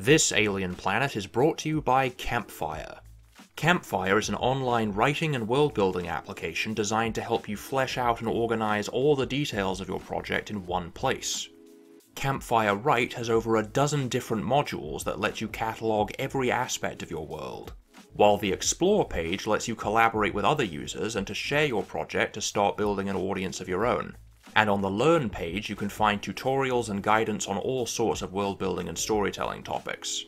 This alien planet is brought to you by Campfire. Campfire is an online writing and world building application designed to help you flesh out and organize all the details of your project in one place. Campfire Write has over a dozen different modules that let you catalog every aspect of your world, while the Explore page lets you collaborate with other users and to share your project to start building an audience of your own. And on the Learn page, you can find tutorials and guidance on all sorts of world building and storytelling topics.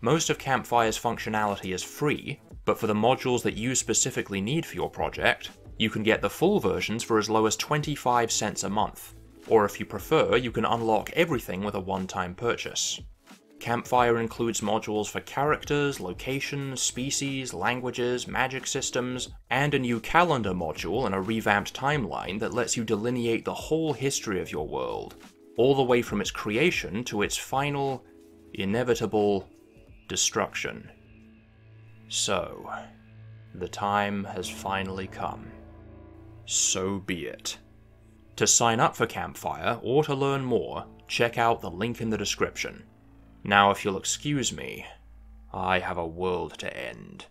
Most of Campfire's functionality is free, but for the modules that you specifically need for your project, you can get the full versions for as low as 25 cents a month, or if you prefer, you can unlock everything with a one-time purchase. Campfire includes modules for characters, locations, species, languages, magic systems, and a new calendar module and a revamped timeline that lets you delineate the whole history of your world, all the way from its creation to its final, inevitable destruction. So, the time has finally come. So be it. To sign up for Campfire or to learn more, check out the link in the description. Now, if you'll excuse me, I have a world to end.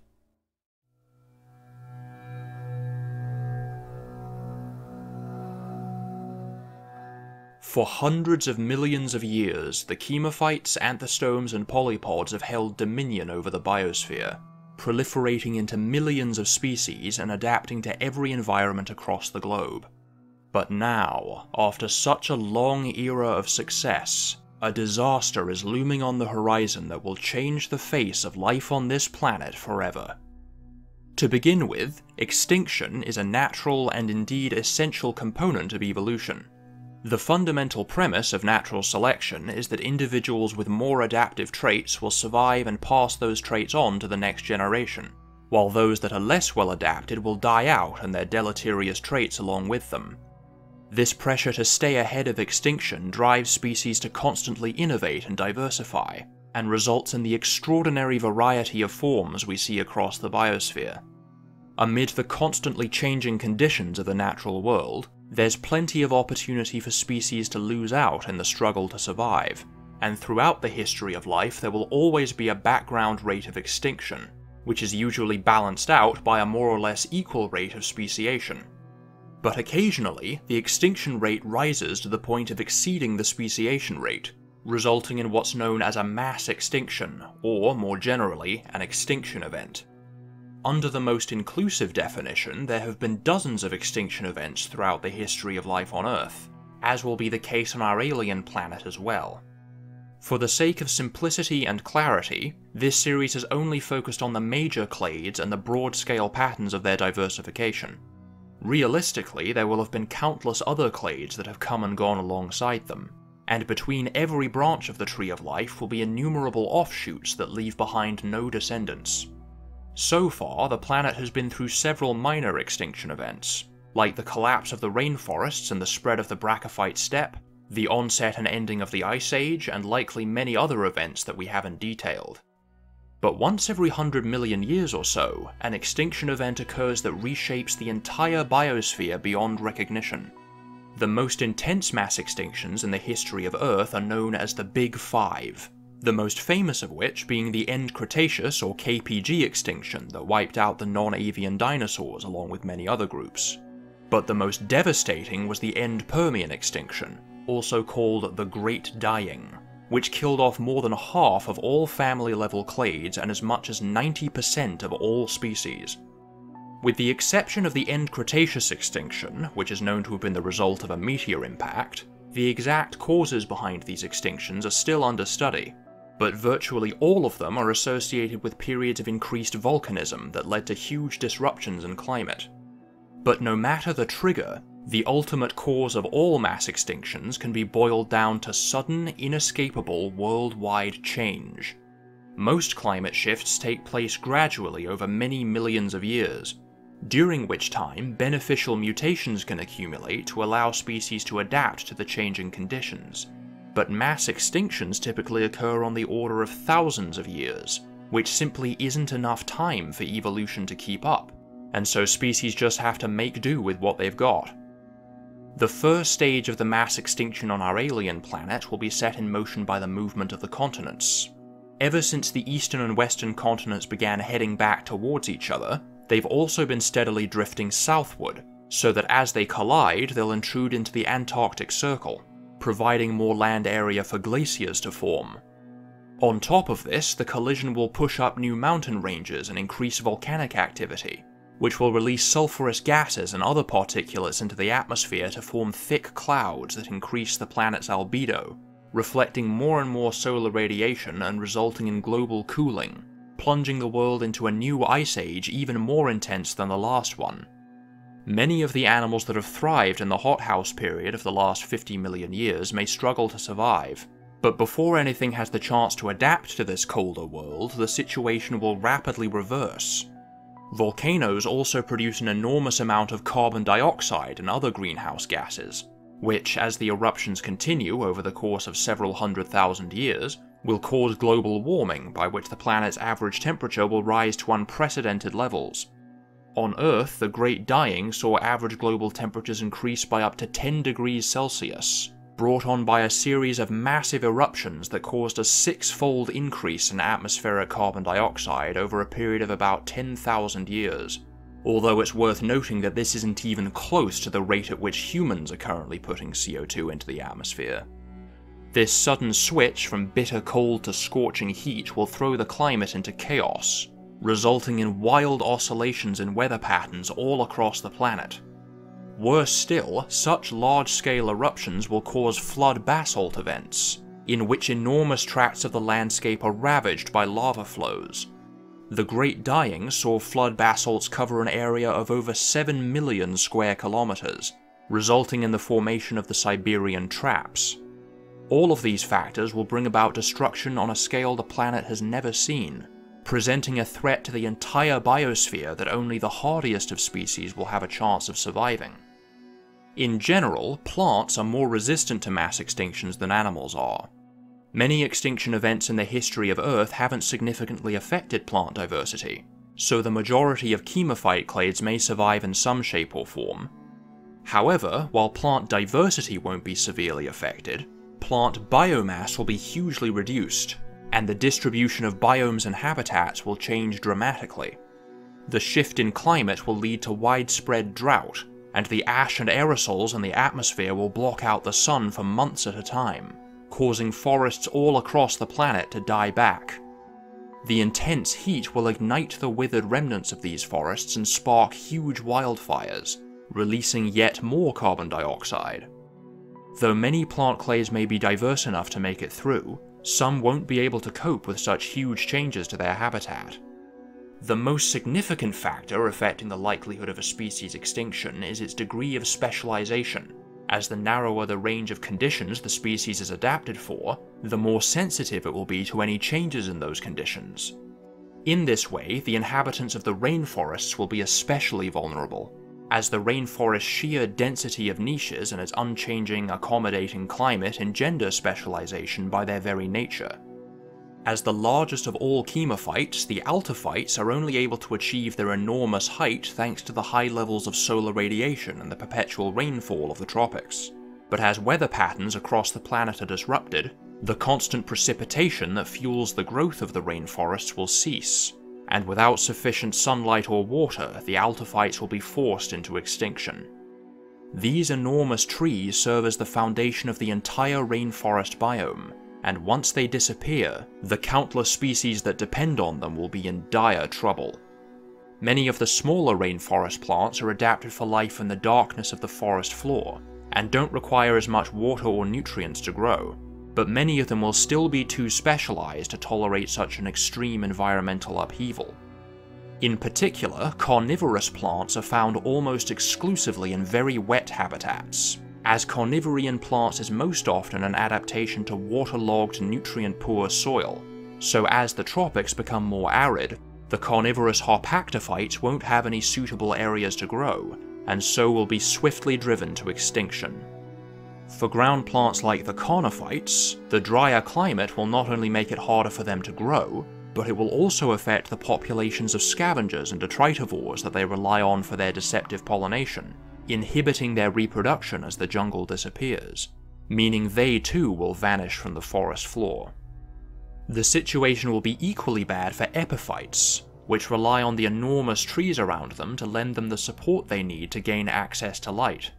For hundreds of millions of years, the chemophytes, anthostomes, and polypods have held dominion over the biosphere, proliferating into millions of species and adapting to every environment across the globe. But now, after such a long era of success, a disaster is looming on the horizon that will change the face of life on this planet forever. To begin with, extinction is a natural and indeed essential component of evolution. The fundamental premise of natural selection is that individuals with more adaptive traits will survive and pass those traits on to the next generation, while those that are less well adapted will die out and their deleterious traits along with them. This pressure to stay ahead of extinction drives species to constantly innovate and diversify, and results in the extraordinary variety of forms we see across the biosphere. Amid the constantly changing conditions of the natural world, there's plenty of opportunity for species to lose out in the struggle to survive, and throughout the history of life there will always be a background rate of extinction, which is usually balanced out by a more or less equal rate of speciation. But occasionally, the extinction rate rises to the point of exceeding the speciation rate, resulting in what's known as a mass extinction, or more generally, an extinction event. Under the most inclusive definition, there have been dozens of extinction events throughout the history of life on Earth, as will be the case on our alien planet as well. For the sake of simplicity and clarity, this series has only focused on the major clades and the broad-scale patterns of their diversification. Realistically, there will have been countless other clades that have come and gone alongside them, and between every branch of the Tree of Life will be innumerable offshoots that leave behind no descendants. So far, the planet has been through several minor extinction events, like the collapse of the rainforests and the spread of the Brachyphyte steppe, the onset and ending of the Ice Age, and likely many other events that we haven't detailed. But once every hundred million years or so, an extinction event occurs that reshapes the entire biosphere beyond recognition. The most intense mass extinctions in the history of Earth are known as the Big Five, the most famous of which being the End Cretaceous or KPG extinction that wiped out the non-avian dinosaurs along with many other groups. But the most devastating was the End Permian extinction, also called the Great Dying, which killed off more than half of all family level clades and as much as 90% of all species. With the exception of the End Cretaceous extinction, which is known to have been the result of a meteor impact, the exact causes behind these extinctions are still under study, but virtually all of them are associated with periods of increased volcanism that led to huge disruptions in climate. But no matter the trigger, the ultimate cause of all mass extinctions can be boiled down to sudden, inescapable worldwide change. Most climate shifts take place gradually over many millions of years, during which time beneficial mutations can accumulate to allow species to adapt to the changing conditions but mass extinctions typically occur on the order of thousands of years, which simply isn't enough time for evolution to keep up, and so species just have to make do with what they've got. The first stage of the mass extinction on our alien planet will be set in motion by the movement of the continents. Ever since the eastern and western continents began heading back towards each other, they've also been steadily drifting southward, so that as they collide, they'll intrude into the Antarctic Circle, providing more land area for glaciers to form. On top of this, the collision will push up new mountain ranges and increase volcanic activity, which will release sulfurous gases and other particulates into the atmosphere to form thick clouds that increase the planet's albedo, reflecting more and more solar radiation and resulting in global cooling, plunging the world into a new ice age even more intense than the last one. Many of the animals that have thrived in the hothouse period of the last 50 million years may struggle to survive, but before anything has the chance to adapt to this colder world, the situation will rapidly reverse. Volcanoes also produce an enormous amount of carbon dioxide and other greenhouse gases, which, as the eruptions continue over the course of several hundred thousand years, will cause global warming by which the planet's average temperature will rise to unprecedented levels. On Earth, the Great Dying saw average global temperatures increase by up to 10 degrees Celsius, brought on by a series of massive eruptions that caused a six-fold increase in atmospheric carbon dioxide over a period of about 10,000 years. Although it's worth noting that this isn't even close to the rate at which humans are currently putting CO2 into the atmosphere. This sudden switch from bitter cold to scorching heat will throw the climate into chaos, resulting in wild oscillations in weather patterns all across the planet. Worse still, such large-scale eruptions will cause flood basalt events, in which enormous tracts of the landscape are ravaged by lava flows. The Great Dying saw flood basalts cover an area of over 7 million square kilometers, resulting in the formation of the Siberian Traps, all of these factors will bring about destruction on a scale the planet has never seen, presenting a threat to the entire biosphere that only the hardiest of species will have a chance of surviving. In general, plants are more resistant to mass extinctions than animals are. Many extinction events in the history of Earth haven't significantly affected plant diversity, so the majority of chemophyte clades may survive in some shape or form. However, while plant diversity won't be severely affected, plant biomass will be hugely reduced, and the distribution of biomes and habitats will change dramatically. The shift in climate will lead to widespread drought, and the ash and aerosols in the atmosphere will block out the sun for months at a time, causing forests all across the planet to die back. The intense heat will ignite the withered remnants of these forests and spark huge wildfires, releasing yet more carbon dioxide. Though many plant clades may be diverse enough to make it through, some won't be able to cope with such huge changes to their habitat. The most significant factor affecting the likelihood of a species extinction is its degree of specialization, as the narrower the range of conditions the species is adapted for, the more sensitive it will be to any changes in those conditions. In this way, the inhabitants of the rainforests will be especially vulnerable, as the rainforest's sheer density of niches and its unchanging, accommodating climate engender specialization by their very nature. As the largest of all chemophytes, the altophytes are only able to achieve their enormous height thanks to the high levels of solar radiation and the perpetual rainfall of the tropics. But as weather patterns across the planet are disrupted, the constant precipitation that fuels the growth of the rainforests will cease, and without sufficient sunlight or water, the altophytes will be forced into extinction. These enormous trees serve as the foundation of the entire rainforest biome, and once they disappear, the countless species that depend on them will be in dire trouble. Many of the smaller rainforest plants are adapted for life in the darkness of the forest floor, and don't require as much water or nutrients to grow, but many of them will still be too specialized to tolerate such an extreme environmental upheaval. In particular, carnivorous plants are found almost exclusively in very wet habitats, as carnivory in plants is most often an adaptation to waterlogged, nutrient-poor soil, so as the tropics become more arid, the carnivorous harpactophytes won't have any suitable areas to grow, and so will be swiftly driven to extinction. For ground plants like the conophytes, the drier climate will not only make it harder for them to grow, but it will also affect the populations of scavengers and detritivores that they rely on for their deceptive pollination, inhibiting their reproduction as the jungle disappears, meaning they too will vanish from the forest floor. The situation will be equally bad for epiphytes, which rely on the enormous trees around them to lend them the support they need to gain access to light.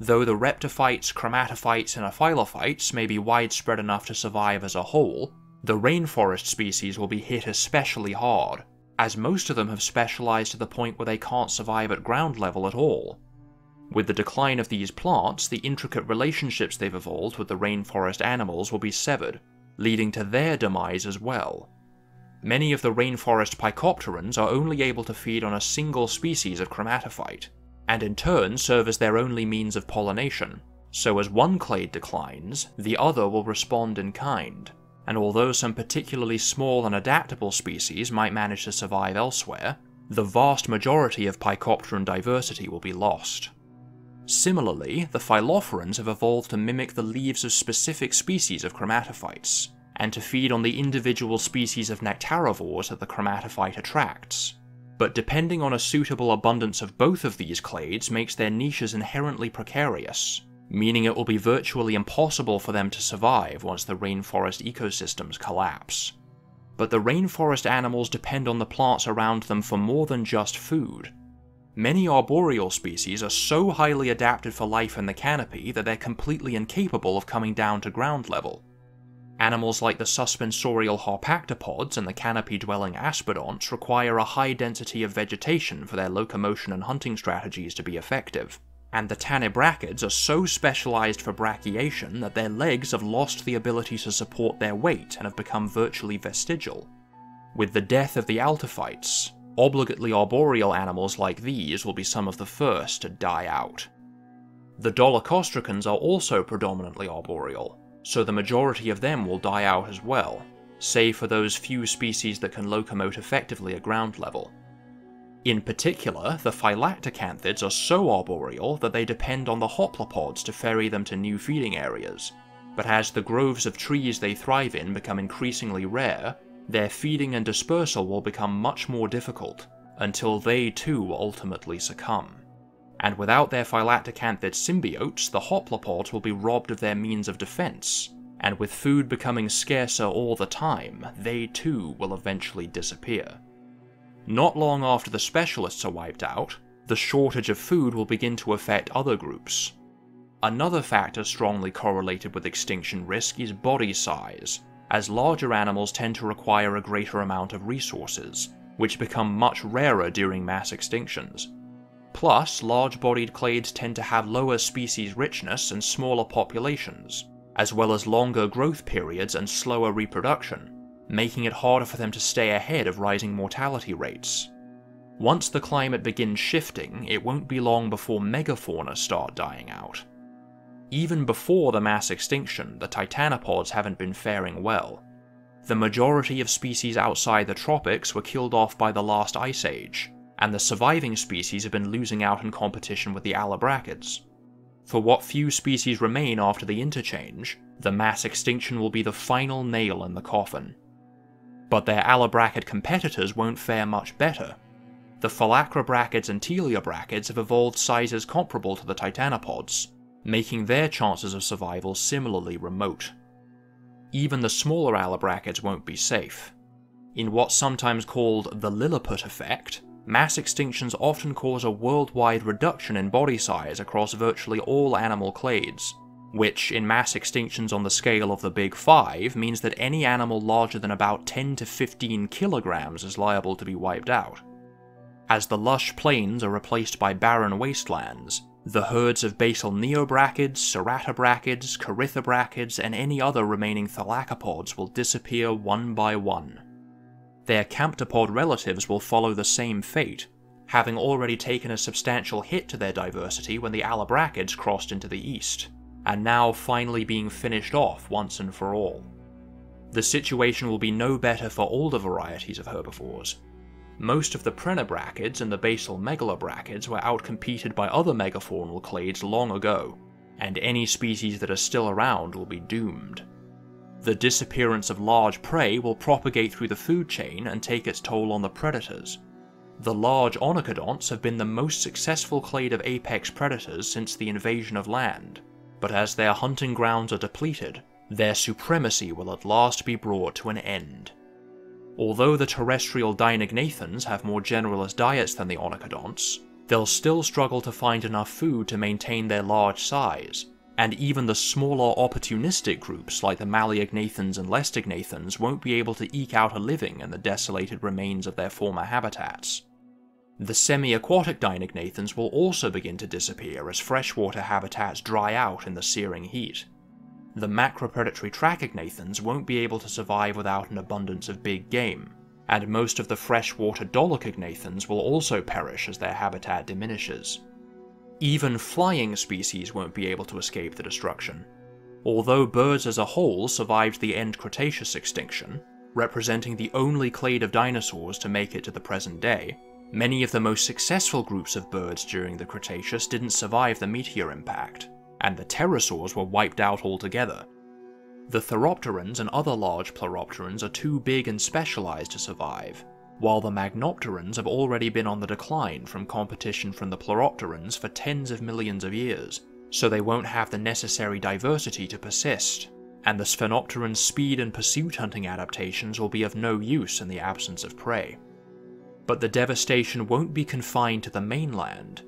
Though the reptophytes, chromatophytes, and ophyllophytes may be widespread enough to survive as a whole, the rainforest species will be hit especially hard, as most of them have specialized to the point where they can't survive at ground level at all. With the decline of these plants, the intricate relationships they've evolved with the rainforest animals will be severed, leading to their demise as well. Many of the rainforest phycopterans are only able to feed on a single species of chromatophyte, and in turn serve as their only means of pollination, so as one clade declines, the other will respond in kind, and although some particularly small and adaptable species might manage to survive elsewhere, the vast majority of Phycopteran diversity will be lost. Similarly, the Phylophorans have evolved to mimic the leaves of specific species of chromatophytes, and to feed on the individual species of nectarivores that the chromatophyte attracts. But depending on a suitable abundance of both of these clades makes their niches inherently precarious, meaning it will be virtually impossible for them to survive once the rainforest ecosystems collapse. But the rainforest animals depend on the plants around them for more than just food. Many arboreal species are so highly adapted for life in the canopy that they're completely incapable of coming down to ground level. Animals like the suspensorial harpactopods and the canopy-dwelling aspidonts require a high density of vegetation for their locomotion and hunting strategies to be effective, and the tannibrachids are so specialized for brachiation that their legs have lost the ability to support their weight and have become virtually vestigial. With the death of the altophytes, Obligately arboreal animals like these will be some of the first to die out. The Dolichostracans are also predominantly arboreal, so the majority of them will die out as well, save for those few species that can locomote effectively at ground level. In particular, the phylactocanthids are so arboreal that they depend on the hoplopods to ferry them to new feeding areas, but as the groves of trees they thrive in become increasingly rare, their feeding and dispersal will become much more difficult, until they too ultimately succumb. And without their phylactocanthid symbiotes, the hoplopods will be robbed of their means of defense, and with food becoming scarcer all the time, they too will eventually disappear. Not long after the specialists are wiped out, the shortage of food will begin to affect other groups. Another factor strongly correlated with extinction risk is body size, as larger animals tend to require a greater amount of resources, which become much rarer during mass extinctions. Plus, large-bodied clades tend to have lower species richness and smaller populations, as well as longer growth periods and slower reproduction, making it harder for them to stay ahead of rising mortality rates. Once the climate begins shifting, it won't be long before megafauna start dying out. Even before the mass extinction, the titanopods haven't been faring well. The majority of species outside the tropics were killed off by the last ice age, and the surviving species have been losing out in competition with the allobrachids. For what few species remain after the interchange, the mass extinction will be the final nail in the coffin. But their allobrachid competitors won't fare much better. The phylacrobrachids and teleobrachids have evolved sizes comparable to the titanopods, making their chances of survival similarly remote. Even the smaller allobrachids won't be safe. In what's sometimes called the Lilliput effect, mass extinctions often cause a worldwide reduction in body size across virtually all animal clades, which, in mass extinctions on the scale of the Big Five, means that any animal larger than about 10 to 15 kilograms is liable to be wiped out. As the lush plains are replaced by barren wastelands, the herds of basal neobrachids, ceratobrachids, corythobrachids, and any other remaining thylacopods will disappear one by one. Their camptopod relatives will follow the same fate, having already taken a substantial hit to their diversity when the allobrachids crossed into the east, and now finally being finished off once and for all. The situation will be no better for older varieties of herbivores, most of the prenobrachids and the basal megalobrachids were outcompeted by other megafaunal clades long ago, and any species that are still around will be doomed. The disappearance of large prey will propagate through the food chain and take its toll on the predators. The large onychodonts have been the most successful clade of apex predators since the invasion of land, but as their hunting grounds are depleted, their supremacy will at last be brought to an end. Although the terrestrial Deinognathans have more generalist diets than the Onychodonts, they'll still struggle to find enough food to maintain their large size, and even the smaller opportunistic groups like the Maliognathans and Lestignathans won't be able to eke out a living in the desolated remains of their former habitats. The semi-aquatic Deinognathans will also begin to disappear as freshwater habitats dry out in the searing heat. The macropredatory Trachognathans won't be able to survive without an abundance of big game, and most of the freshwater Dolichognathans will also perish as their habitat diminishes. Even flying species won't be able to escape the destruction. Although birds as a whole survived the end Cretaceous extinction, representing the only clade of dinosaurs to make it to the present day, many of the most successful groups of birds during the Cretaceous didn't survive the meteor impact, and the pterosaurs were wiped out altogether, the Theropterans and other large Pleuropterans are too big and specialized to survive, while the Magnopterans have already been on the decline from competition from the Pleuropterans for tens of millions of years, so they won't have the necessary diversity to persist, and the Sphenopteran's speed and pursuit hunting adaptations will be of no use in the absence of prey. But the devastation won't be confined to the mainland.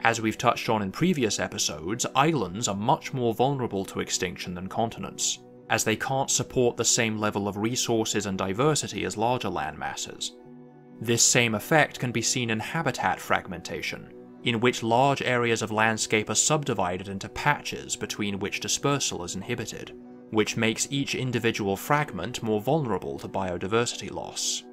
As we've touched on in previous episodes, islands are much more vulnerable to extinction than continents as they can't support the same level of resources and diversity as larger landmasses. This same effect can be seen in habitat fragmentation, in which large areas of landscape are subdivided into patches between which dispersal is inhibited, which makes each individual fragment more vulnerable to biodiversity loss.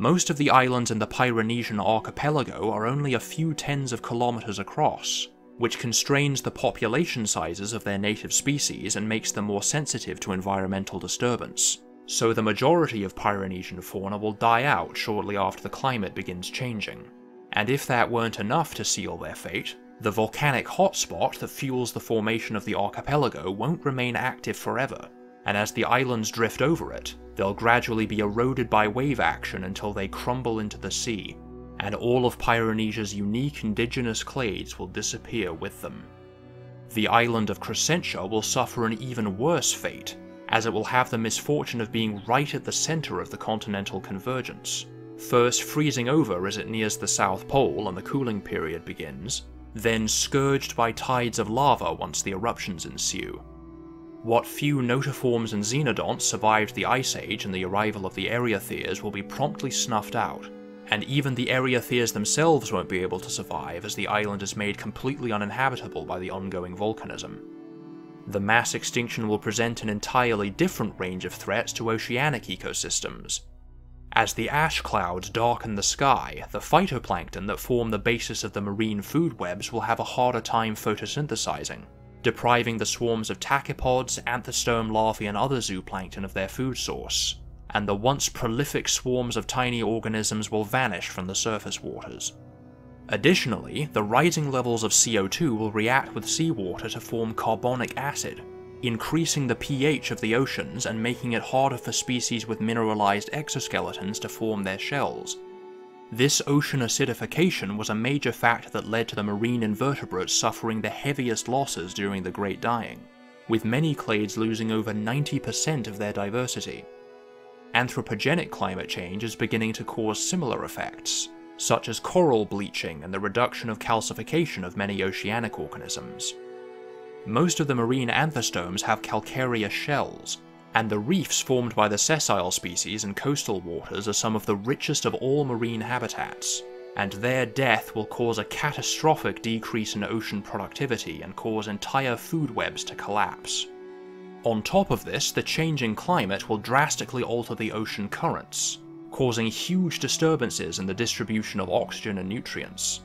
Most of the islands in the Pyrenesian archipelago are only a few tens of kilometers across, which constrains the population sizes of their native species and makes them more sensitive to environmental disturbance. So the majority of Pyrenesian fauna will die out shortly after the climate begins changing. And if that weren't enough to seal their fate, the volcanic hotspot that fuels the formation of the archipelago won't remain active forever, and as the islands drift over it, they'll gradually be eroded by wave action until they crumble into the sea, and all of Pyrenesia's unique indigenous clades will disappear with them. The island of Crescentia will suffer an even worse fate, as it will have the misfortune of being right at the center of the continental convergence, first freezing over as it nears the South Pole and the cooling period begins, then scourged by tides of lava once the eruptions ensue. What few notiforms and xenodonts survived the Ice Age and the arrival of the Eryatheres will be promptly snuffed out, and even the Eryatheres themselves won't be able to survive as the island is made completely uninhabitable by the ongoing volcanism. The mass extinction will present an entirely different range of threats to oceanic ecosystems. As the ash clouds darken the sky, the phytoplankton that form the basis of the marine food webs will have a harder time photosynthesizing, depriving the swarms of tachypods, anthostome larvae, and other zooplankton of their food source and the once prolific swarms of tiny organisms will vanish from the surface waters. Additionally, the rising levels of CO2 will react with seawater to form carbonic acid, increasing the pH of the oceans and making it harder for species with mineralized exoskeletons to form their shells. This ocean acidification was a major factor that led to the marine invertebrates suffering the heaviest losses during the Great Dying, with many clades losing over 90% of their diversity anthropogenic climate change is beginning to cause similar effects, such as coral bleaching and the reduction of calcification of many oceanic organisms. Most of the marine anthostomes have calcareous shells, and the reefs formed by the sessile species in coastal waters are some of the richest of all marine habitats, and their death will cause a catastrophic decrease in ocean productivity and cause entire food webs to collapse. On top of this, the changing climate will drastically alter the ocean currents, causing huge disturbances in the distribution of oxygen and nutrients.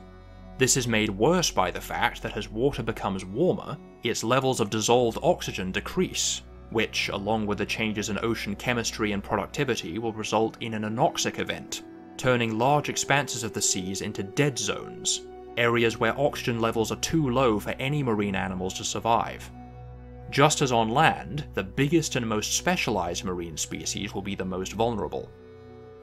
This is made worse by the fact that as water becomes warmer, its levels of dissolved oxygen decrease, which, along with the changes in ocean chemistry and productivity, will result in an anoxic event, turning large expanses of the seas into dead zones, areas where oxygen levels are too low for any marine animals to survive. Just as on land, the biggest and most specialized marine species will be the most vulnerable.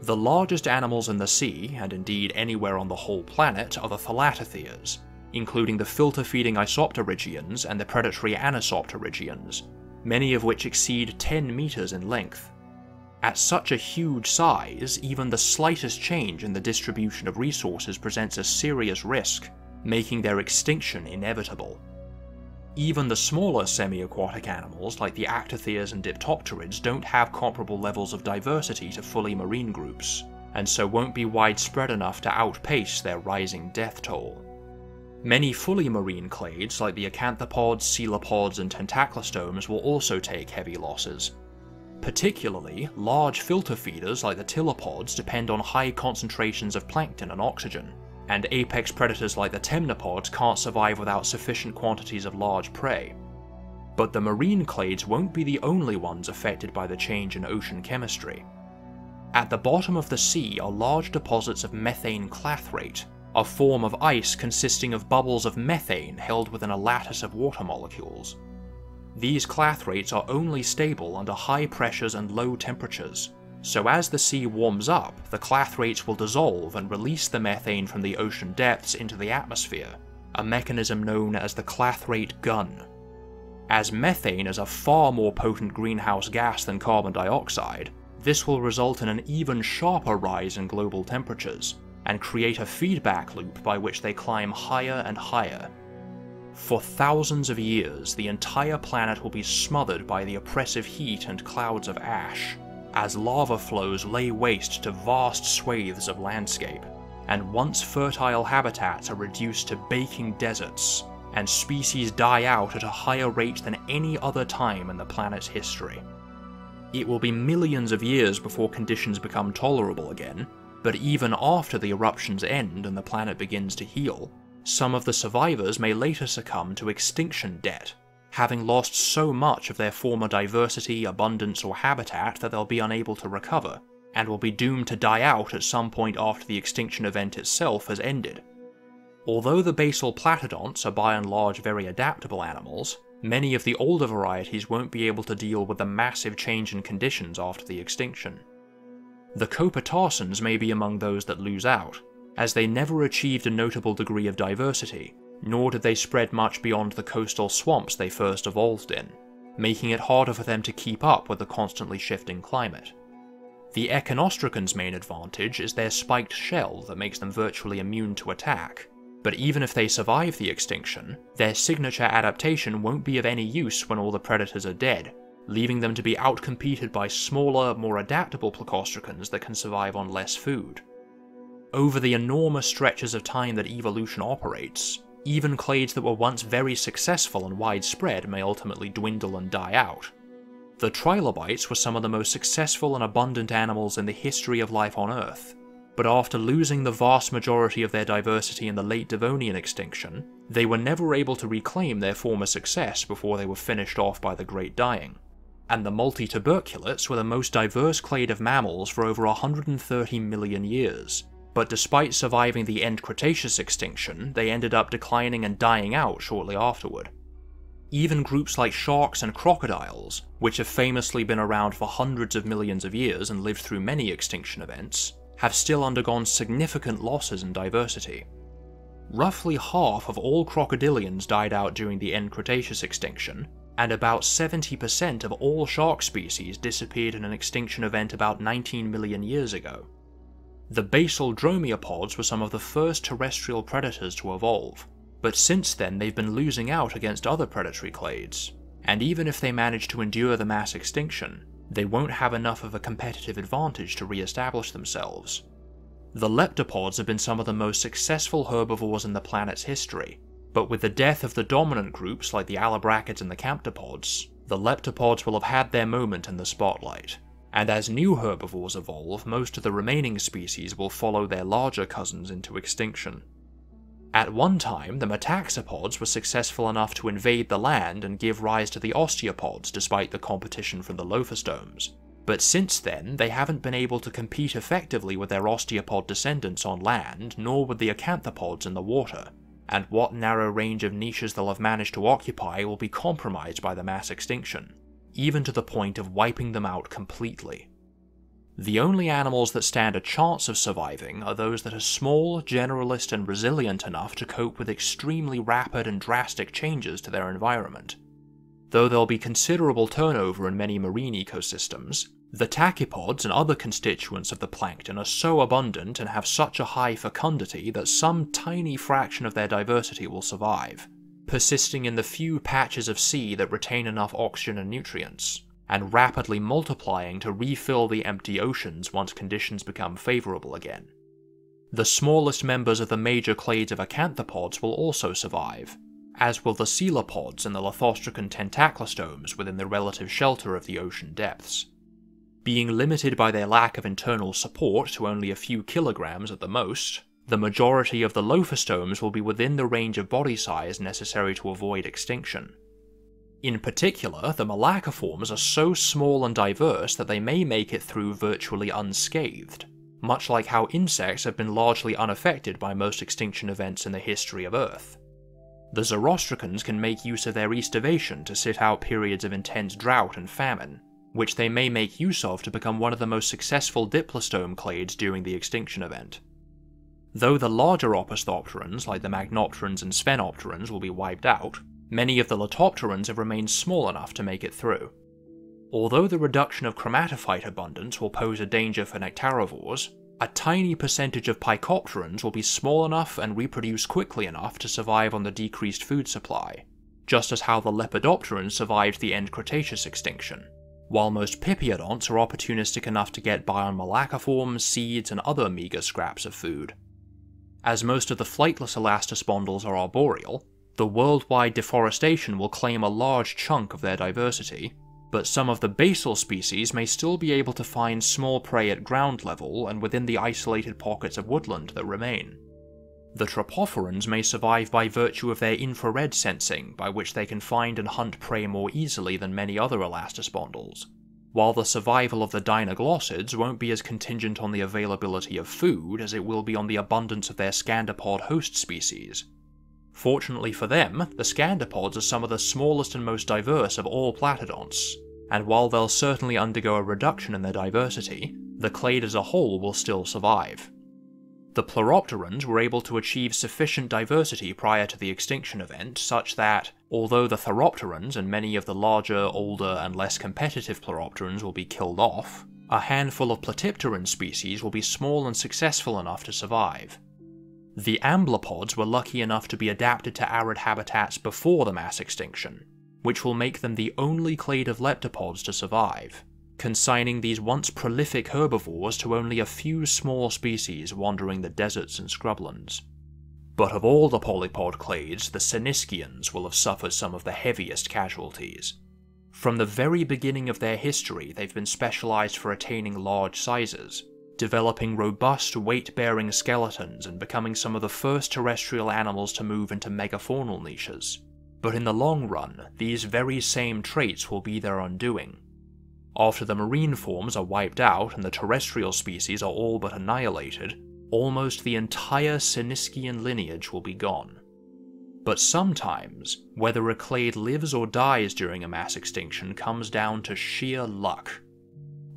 The largest animals in the sea, and indeed anywhere on the whole planet, are the thalattotheres, including the filter-feeding isopterygians and the predatory anisopterygians, many of which exceed 10 meters in length. At such a huge size, even the slightest change in the distribution of resources presents a serious risk, making their extinction inevitable. Even the smaller semi-aquatic animals like the actothias and diptopterids don't have comparable levels of diversity to fully marine groups, and so won't be widespread enough to outpace their rising death toll. Many fully marine clades like the acanthopods, colepods, and tentaclostomes will also take heavy losses, Particularly, large filter feeders like the tylopods depend on high concentrations of plankton and oxygen, and apex predators like the temnopods can't survive without sufficient quantities of large prey. But the marine clades won't be the only ones affected by the change in ocean chemistry. At the bottom of the sea are large deposits of methane clathrate, a form of ice consisting of bubbles of methane held within a lattice of water molecules. These clathrates are only stable under high pressures and low temperatures, so as the sea warms up, the clathrates will dissolve and release the methane from the ocean depths into the atmosphere, a mechanism known as the clathrate gun. As methane is a far more potent greenhouse gas than carbon dioxide, this will result in an even sharper rise in global temperatures, and create a feedback loop by which they climb higher and higher, for thousands of years, the entire planet will be smothered by the oppressive heat and clouds of ash, as lava flows lay waste to vast swathes of landscape, and once fertile habitats are reduced to baking deserts, and species die out at a higher rate than any other time in the planet's history. It will be millions of years before conditions become tolerable again, but even after the eruptions end and the planet begins to heal, some of the survivors may later succumb to extinction debt, having lost so much of their former diversity, abundance, or habitat that they'll be unable to recover, and will be doomed to die out at some point after the extinction event itself has ended. Although the basal platodonts are by and large very adaptable animals, many of the older varieties won't be able to deal with the massive change in conditions after the extinction. The copotarsans may be among those that lose out, as they never achieved a notable degree of diversity, nor did they spread much beyond the coastal swamps they first evolved in, making it harder for them to keep up with the constantly shifting climate. The Echinostracans' main advantage is their spiked shell that makes them virtually immune to attack, but even if they survive the extinction, their signature adaptation won't be of any use when all the predators are dead, leaving them to be outcompeted by smaller, more adaptable Plecostracans that can survive on less food. Over the enormous stretches of time that evolution operates, even clades that were once very successful and widespread may ultimately dwindle and die out. The trilobites were some of the most successful and abundant animals in the history of life on Earth, but after losing the vast majority of their diversity in the late Devonian extinction, they were never able to reclaim their former success before they were finished off by the Great Dying. And the multituberculates were the most diverse clade of mammals for over 130 million years, but despite surviving the end Cretaceous extinction, they ended up declining and dying out shortly afterward. Even groups like sharks and crocodiles, which have famously been around for hundreds of millions of years and lived through many extinction events, have still undergone significant losses in diversity. Roughly half of all crocodilians died out during the end Cretaceous extinction, and about 70% of all shark species disappeared in an extinction event about 19 million years ago. The basal dromaeopods were some of the first terrestrial predators to evolve, but since then they've been losing out against other predatory clades, and even if they manage to endure the mass extinction, they won't have enough of a competitive advantage to re-establish themselves. The leptopods have been some of the most successful herbivores in the planet's history, but with the death of the dominant groups like the allobrachids and the camptopods, the leptopods will have had their moment in the spotlight. And as new herbivores evolve, most of the remaining species will follow their larger cousins into extinction. At one time, the metaxopods were successful enough to invade the land and give rise to the osteopods despite the competition from the lophostomes, but since then they haven't been able to compete effectively with their osteopod descendants on land, nor with the acanthopods in the water, and what narrow range of niches they'll have managed to occupy will be compromised by the mass extinction even to the point of wiping them out completely. The only animals that stand a chance of surviving are those that are small, generalist, and resilient enough to cope with extremely rapid and drastic changes to their environment. though there'll be considerable turnover in many marine ecosystems, the tachypods and other constituents of the plankton are so abundant and have such a high fecundity that some tiny fraction of their diversity will survive, persisting in the few patches of sea that retain enough oxygen and nutrients, and rapidly multiplying to refill the empty oceans once conditions become favourable again. The smallest members of the major clades of acanthopods will also survive, as will the colepods and the lithostracan tentaclostomes within the relative shelter of the ocean depths. Being limited by their lack of internal support to only a few kilograms at the most, the majority of the lophostomes will be within the range of body size necessary to avoid extinction. In particular, the malacoforms are so small and diverse that they may make it through virtually unscathed, much like how insects have been largely unaffected by most extinction events in the history of Earth. The Xerostracans can make use of their aestivation to sit out periods of intense drought and famine, which they may make use of to become one of the most successful diplostome clades during the extinction event. Though the larger Opisthophorans, like the Magnopterans and Sphenopterans, will be wiped out, many of the Leptopterans have remained small enough to make it through. Although the reduction of chromatophyte abundance will pose a danger for nectarivores, a tiny percentage of Phycopterans will be small enough and reproduce quickly enough to survive on the decreased food supply, just as how the Lepidopterans survived the end Cretaceous extinction while most Pipiodonts are opportunistic enough to get by on malacoforms, seeds, and other meager scraps of food. As most of the flightless elastospondyls are arboreal, the worldwide deforestation will claim a large chunk of their diversity, but some of the basal species may still be able to find small prey at ground level and within the isolated pockets of woodland that remain. The Tropophorans may survive by virtue of their infrared sensing, by which they can find and hunt prey more easily than many other elastospondyls, while the survival of the dinoglossids won't be as contingent on the availability of food as it will be on the abundance of their scandapod host species. Fortunately for them, the scandapods are some of the smallest and most diverse of all platodonts, and while they'll certainly undergo a reduction in their diversity, the clade as a whole will still survive. The Pleuropterans were able to achieve sufficient diversity prior to the extinction event such that, although the Tharopterans and many of the larger, older, and less competitive Pleuropterans will be killed off, a handful of Platypteran species will be small and successful enough to survive. The Amblypods were lucky enough to be adapted to arid habitats before the mass extinction, which will make them the only clade of leptopods to survive consigning these once prolific herbivores to only a few small species wandering the deserts and scrublands. But of all the polypod clades, the Seniscians will have suffered some of the heaviest casualties. From the very beginning of their history, they've been specialized for attaining large sizes, developing robust, weight bearing skeletons and becoming some of the first terrestrial animals to move into megafaunal niches. But in the long run, these very same traits will be their undoing, after the marine forms are wiped out and the terrestrial species are all but annihilated, almost the entire Seniscian lineage will be gone. But sometimes, whether a clade lives or dies during a mass extinction comes down to sheer luck.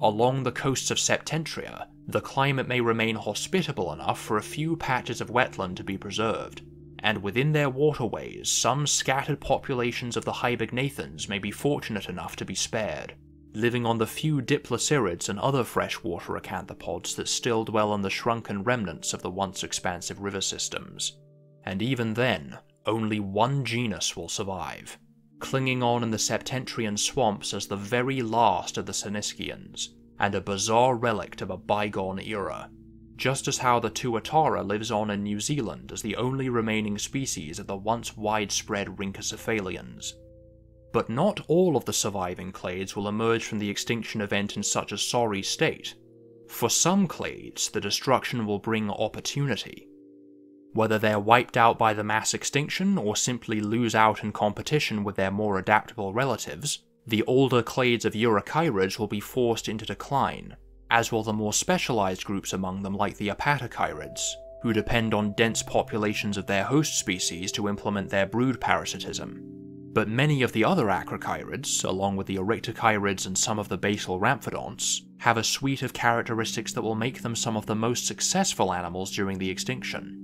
Along the coasts of Septentria, the climate may remain hospitable enough for a few patches of wetland to be preserved, and within their waterways, some scattered populations of the Hypognathans may be fortunate enough to be spared living on the few diplocerids and other freshwater acanthopods that still dwell on the shrunken remnants of the once expansive river systems. And even then, only one genus will survive, clinging on in the Septentrian swamps as the very last of the Seniscians, and a bizarre relic of a bygone era, just as how the Tuatara lives on in New Zealand as the only remaining species of the once widespread Rhynchocephalians. But not all of the surviving clades will emerge from the extinction event in such a sorry state. For some clades, the destruction will bring opportunity. Whether they're wiped out by the mass extinction or simply lose out in competition with their more adaptable relatives, the older clades of Eurychirids will be forced into decline, as will the more specialized groups among them like the Apatochirids, who depend on dense populations of their host species to implement their brood parasitism but many of the other acrochirids, along with the oryctochirids and some of the basal ramphidonts, have a suite of characteristics that will make them some of the most successful animals during the extinction.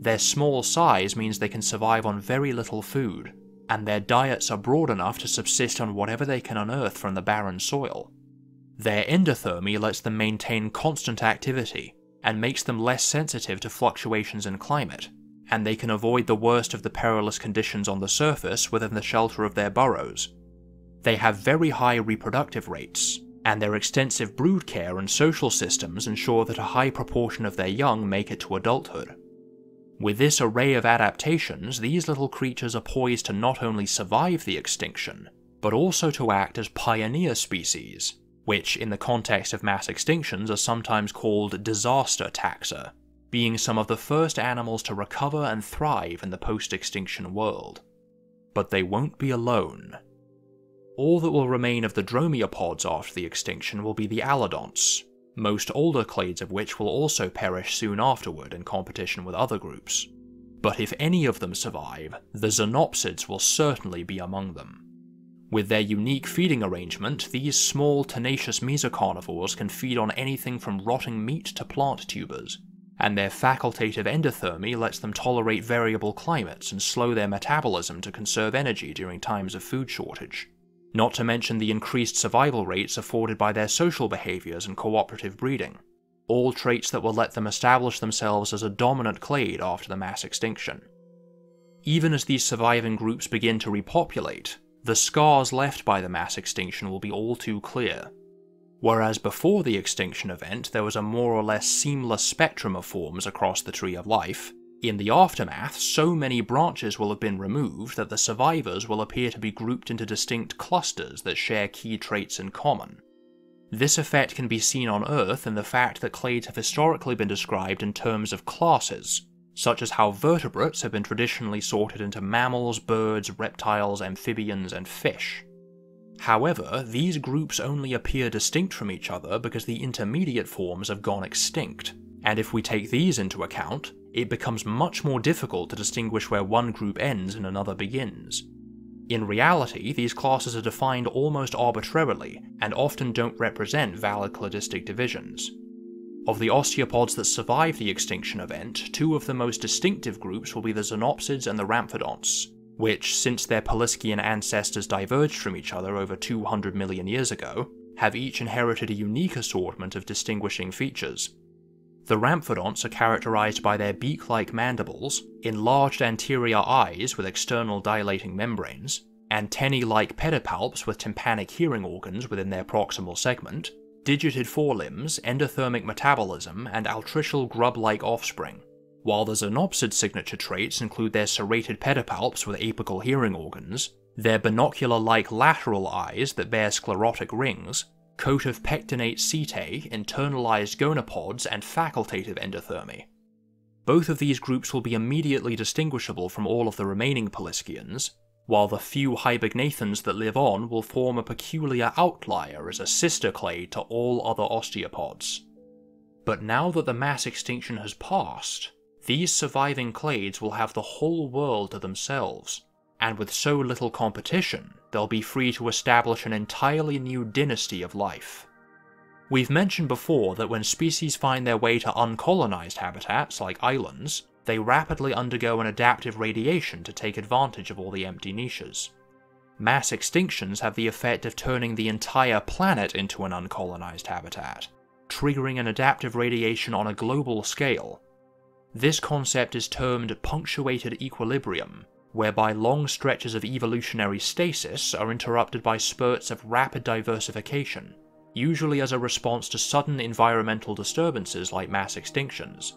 Their small size means they can survive on very little food, and their diets are broad enough to subsist on whatever they can unearth from the barren soil. Their endothermy lets them maintain constant activity and makes them less sensitive to fluctuations in climate, and they can avoid the worst of the perilous conditions on the surface within the shelter of their burrows. They have very high reproductive rates, and their extensive brood care and social systems ensure that a high proportion of their young make it to adulthood. With this array of adaptations, these little creatures are poised to not only survive the extinction, but also to act as pioneer species, which in the context of mass extinctions are sometimes called disaster taxa, being some of the first animals to recover and thrive in the post-extinction world. But they won't be alone. All that will remain of the dromaeopods after the extinction will be the allodonts, most older clades of which will also perish soon afterward in competition with other groups. But if any of them survive, the xenopsids will certainly be among them. With their unique feeding arrangement, these small, tenacious mesocarnivores can feed on anything from rotting meat to plant tubers, and their facultative endothermy lets them tolerate variable climates and slow their metabolism to conserve energy during times of food shortage not to mention the increased survival rates afforded by their social behaviours and cooperative breeding, all traits that will let them establish themselves as a dominant clade after the mass extinction. Even as these surviving groups begin to repopulate, the scars left by the mass extinction will be all too clear. Whereas before the extinction event there was a more or less seamless spectrum of forms across the tree of life, in the aftermath, so many branches will have been removed that the survivors will appear to be grouped into distinct clusters that share key traits in common. This effect can be seen on Earth in the fact that clades have historically been described in terms of classes, such as how vertebrates have been traditionally sorted into mammals, birds, reptiles, amphibians, and fish. However, these groups only appear distinct from each other because the intermediate forms have gone extinct, and if we take these into account, it becomes much more difficult to distinguish where one group ends and another begins. In reality, these classes are defined almost arbitrarily, and often don't represent valid cladistic divisions. Of the osteopods that survive the extinction event, two of the most distinctive groups will be the xenopsids and the ramphidonts, which, since their Poliscian ancestors diverged from each other over 200 million years ago, have each inherited a unique assortment of distinguishing features, the ramphidonts are characterized by their beak-like mandibles, enlarged anterior eyes with external dilating membranes, antennae-like pedipalps with tympanic hearing organs within their proximal segment, digited forelimbs, endothermic metabolism, and altricial grub-like offspring, while the xenopsid signature traits include their serrated pedipalps with apical hearing organs, their binocular-like lateral eyes that bear sclerotic rings, coat of pectinate setae, internalized gonopods, and facultative endothermy. Both of these groups will be immediately distinguishable from all of the remaining Poliscians, while the few hybignathans that live on will form a peculiar outlier as a sister clade to all other osteopods. But now that the mass extinction has passed, these surviving clades will have the whole world to themselves, and with so little competition, they'll be free to establish an entirely new dynasty of life. We've mentioned before that when species find their way to uncolonized habitats like islands, they rapidly undergo an adaptive radiation to take advantage of all the empty niches. Mass extinctions have the effect of turning the entire planet into an uncolonized habitat, triggering an adaptive radiation on a global scale. This concept is termed punctuated equilibrium, whereby long stretches of evolutionary stasis are interrupted by spurts of rapid diversification, usually as a response to sudden environmental disturbances like mass extinctions.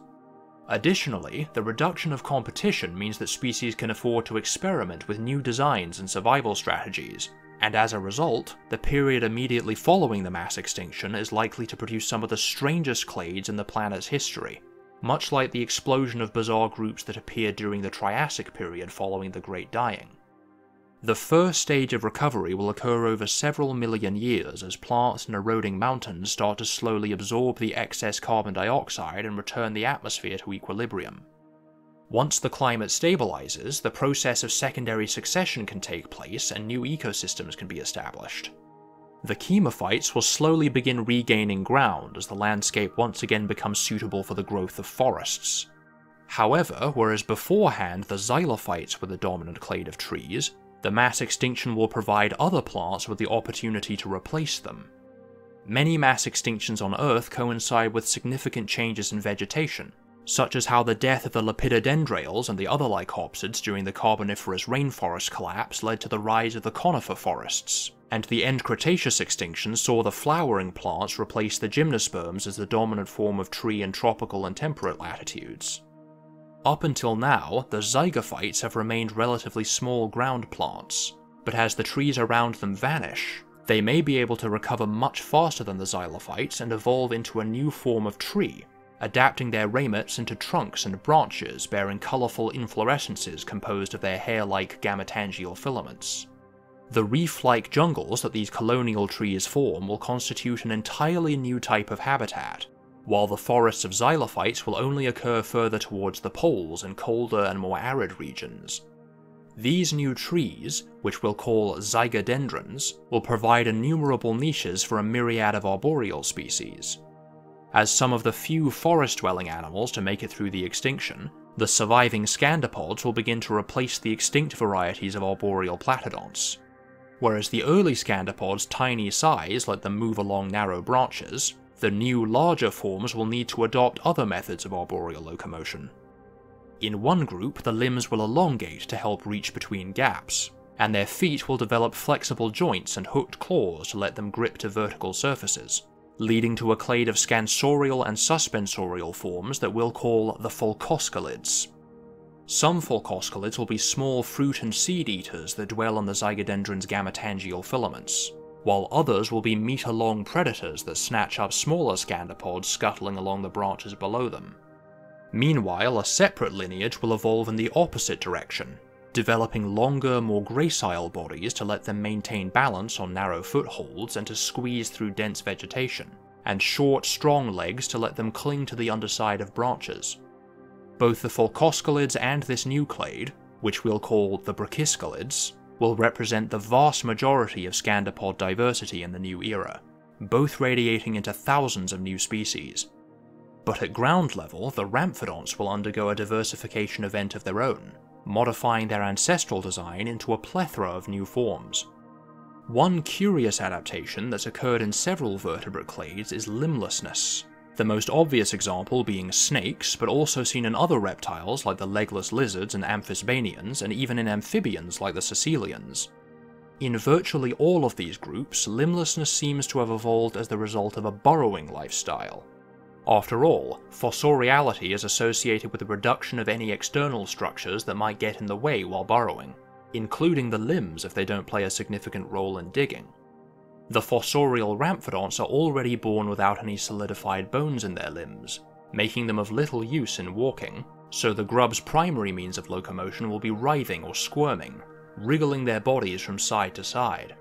Additionally, the reduction of competition means that species can afford to experiment with new designs and survival strategies, and as a result, the period immediately following the mass extinction is likely to produce some of the strangest clades in the planet's history, much like the explosion of bizarre groups that appeared during the Triassic period following the Great Dying. The first stage of recovery will occur over several million years as plants and eroding mountains start to slowly absorb the excess carbon dioxide and return the atmosphere to equilibrium. Once the climate stabilizes, the process of secondary succession can take place and new ecosystems can be established. The chemophytes will slowly begin regaining ground as the landscape once again becomes suitable for the growth of forests. However, whereas beforehand the xylophytes were the dominant clade of trees, the mass extinction will provide other plants with the opportunity to replace them. Many mass extinctions on Earth coincide with significant changes in vegetation, such as how the death of the lepidodendrales and the other lycopsids during the Carboniferous rainforest collapse led to the rise of the conifer forests, and the end Cretaceous extinction saw the flowering plants replace the gymnosperms as the dominant form of tree in tropical and temperate latitudes. Up until now, the zygophytes have remained relatively small ground plants, but as the trees around them vanish, they may be able to recover much faster than the xylophytes and evolve into a new form of tree, adapting their ramets into trunks and branches bearing colourful inflorescences composed of their hair-like gametangial filaments. The reef-like jungles that these colonial trees form will constitute an entirely new type of habitat, while the forests of xylophytes will only occur further towards the poles in colder and more arid regions. These new trees, which we'll call zygodendrons, will provide innumerable niches for a myriad of arboreal species. As some of the few forest-dwelling animals to make it through the extinction, the surviving scandopods will begin to replace the extinct varieties of arboreal platodonts. Whereas the early scandopods' tiny size let them move along narrow branches, the new, larger forms will need to adopt other methods of arboreal locomotion. In one group, the limbs will elongate to help reach between gaps, and their feet will develop flexible joints and hooked claws to let them grip to vertical surfaces, leading to a clade of scansorial and suspensorial forms that we'll call the Folcoscelids. Some Folcoscelids will be small fruit and seed eaters that dwell on the zygodendron's gametangial filaments, while others will be meter-long predators that snatch up smaller scandopods scuttling along the branches below them. Meanwhile, a separate lineage will evolve in the opposite direction, developing longer, more gracile bodies to let them maintain balance on narrow footholds and to squeeze through dense vegetation, and short, strong legs to let them cling to the underside of branches. Both the Folcoscelids and this new clade, which we'll call the Brachyschelids, will represent the vast majority of scandopod diversity in the new era, both radiating into thousands of new species. But at ground level, the Ramphidonts will undergo a diversification event of their own, modifying their ancestral design into a plethora of new forms. One curious adaptation that's occurred in several vertebrate clades is limblessness, the most obvious example being snakes, but also seen in other reptiles like the legless lizards and amphisbaenians, and even in amphibians like the caecilians. In virtually all of these groups, limblessness seems to have evolved as the result of a burrowing lifestyle. After all, fossoriality is associated with the reduction of any external structures that might get in the way while burrowing, including the limbs if they don't play a significant role in digging. The fossorial ramphidonts are already born without any solidified bones in their limbs, making them of little use in walking, so the grub's primary means of locomotion will be writhing or squirming, wriggling their bodies from side to side.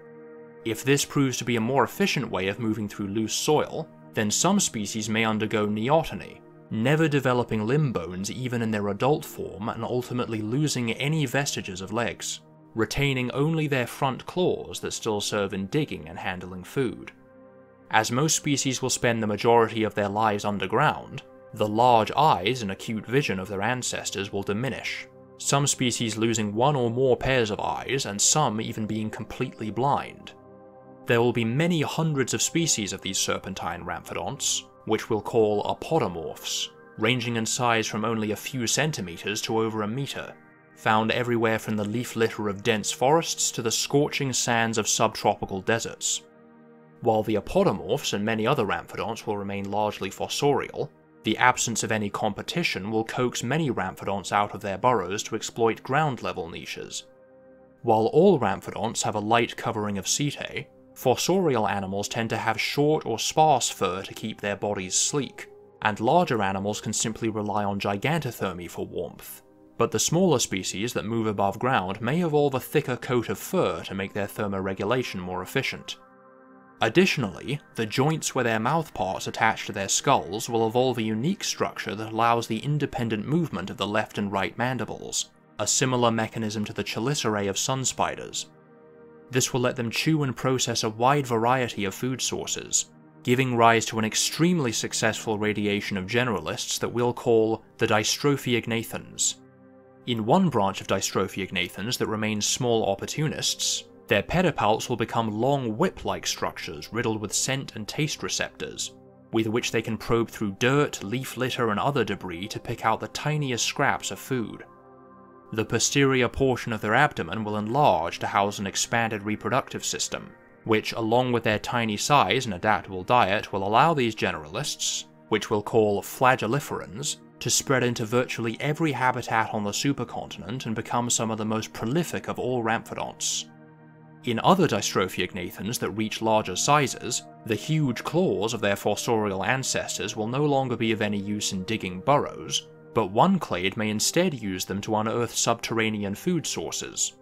If this proves to be a more efficient way of moving through loose soil, then some species may undergo neoteny, never developing limb bones even in their adult form and ultimately losing any vestiges of legs retaining only their front claws that still serve in digging and handling food. As most species will spend the majority of their lives underground, the large eyes and acute vision of their ancestors will diminish, some species losing one or more pairs of eyes and some even being completely blind. There will be many hundreds of species of these serpentine ramphidonts, which we'll call apodomorphs, ranging in size from only a few centimeters to over a meter, found everywhere from the leaf litter of dense forests to the scorching sands of subtropical deserts. While the apodomorphs and many other ramphidonts will remain largely fossorial, the absence of any competition will coax many ramphidonts out of their burrows to exploit ground-level niches. While all ramphidonts have a light covering of setae, fossorial animals tend to have short or sparse fur to keep their bodies sleek, and larger animals can simply rely on gigantothermy for warmth, but the smaller species that move above ground may evolve a thicker coat of fur to make their thermoregulation more efficient. Additionally, the joints where their mouthparts attach to their skulls will evolve a unique structure that allows the independent movement of the left and right mandibles, a similar mechanism to the chelicerae of sun spiders. This will let them chew and process a wide variety of food sources, giving rise to an extremely successful radiation of generalists that we'll call the Dystrophiognathans, In one branch of Dystrophiognathans that remains small opportunists, their pedipalps will become long whip-like structures riddled with scent and taste receptors, with which they can probe through dirt, leaf litter, and other debris to pick out the tiniest scraps of food. The posterior portion of their abdomen will enlarge to house an expanded reproductive system, which, along with their tiny size and adaptable diet, will allow these generalists, which we'll call flagelliferans, to spread into virtually every habitat on the supercontinent and become some of the most prolific of all ramphidonts. In other dystrophiognathans that reach larger sizes, the huge claws of their fossorial ancestors will no longer be of any use in digging burrows, but one clade may instead use them to unearth subterranean food sources.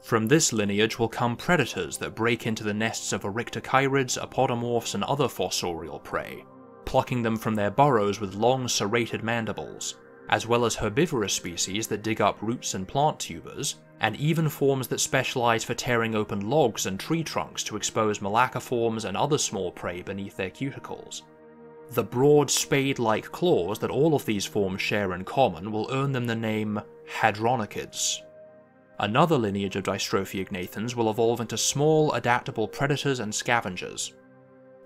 From this lineage will come predators that break into the nests of oryctochirids, apodomorphs, and other fossorial prey, plucking them from their burrows with long serrated mandibles, as well as herbivorous species that dig up roots and plant tubers, and even forms that specialize for tearing open logs and tree trunks to expose malacoforms and other small prey beneath their cuticles. The broad spade-like claws that all of these forms share in common will earn them the name hadronychids. Another lineage of dystrophiognathans will evolve into small, adaptable predators and scavengers.